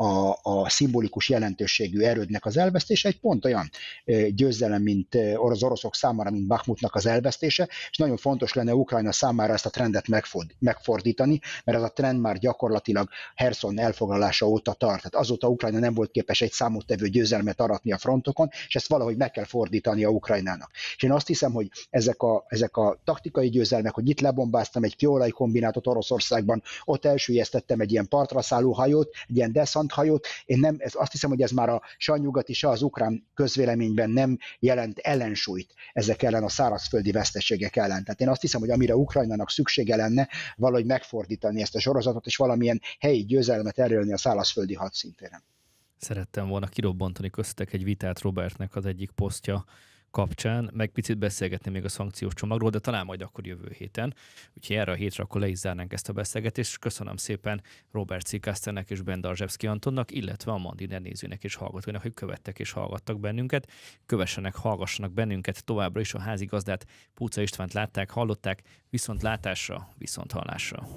a, a szimbolikus jelentőségű erődnek az elvesztése egy pont olyan győzelem, mint az oroszok számára, mint Bakhmutnak az elvesztése, és nagyon fontos lenne Ukrajna számára ezt a trendet megfordítani, mert ez a trend már gyakorlatilag Herson elfoglalása óta tart. Tehát azóta Ukrajna nem volt képes egy számottevő győzelmet aratni a frontokon, és ezt valahogy meg kell fordítani a Ukrajnának. És én azt hiszem, hogy ezek a, ezek a taktikai győzelmek, hogy itt lebombáztam egy kőolaj kombinátot Oroszországban, ott elsüllyesztettem egy ilyen partra szálló hajót, egy ilyen hajót. Én nem, ez, azt hiszem, hogy ez már a se a nyugati, se az ukrán közvéleményben nem jelent ellensúlyt ezek ellen a szárazföldi veszteségek ellen. Tehát én azt hiszem, hogy amire Ukrajnának szüksége lenne, valahogy megfordítani ezt a sorozatot, és valamilyen helyi győzelmet erőlni a szárazföldi hadszintéren. Szerettem volna kirobbantani köztek egy vitát Robertnek az egyik posztja kapcsán, meg picit beszélgetni még a szankciós csomagról, de talán majd akkor jövő héten. Úgyhogy erre a hétre akkor le is zárnánk ezt a beszélgetést, és köszönöm szépen Robert Cikaszternek és Ben Darzsevszki Antonnak, illetve a Mandiner nézőnek és hallgatóinak, hogy követtek és hallgattak bennünket. Kövessenek, hallgassanak bennünket továbbra is a házigazdát. Púca Istvánt látták, hallották, viszont látásra, viszont hallásra.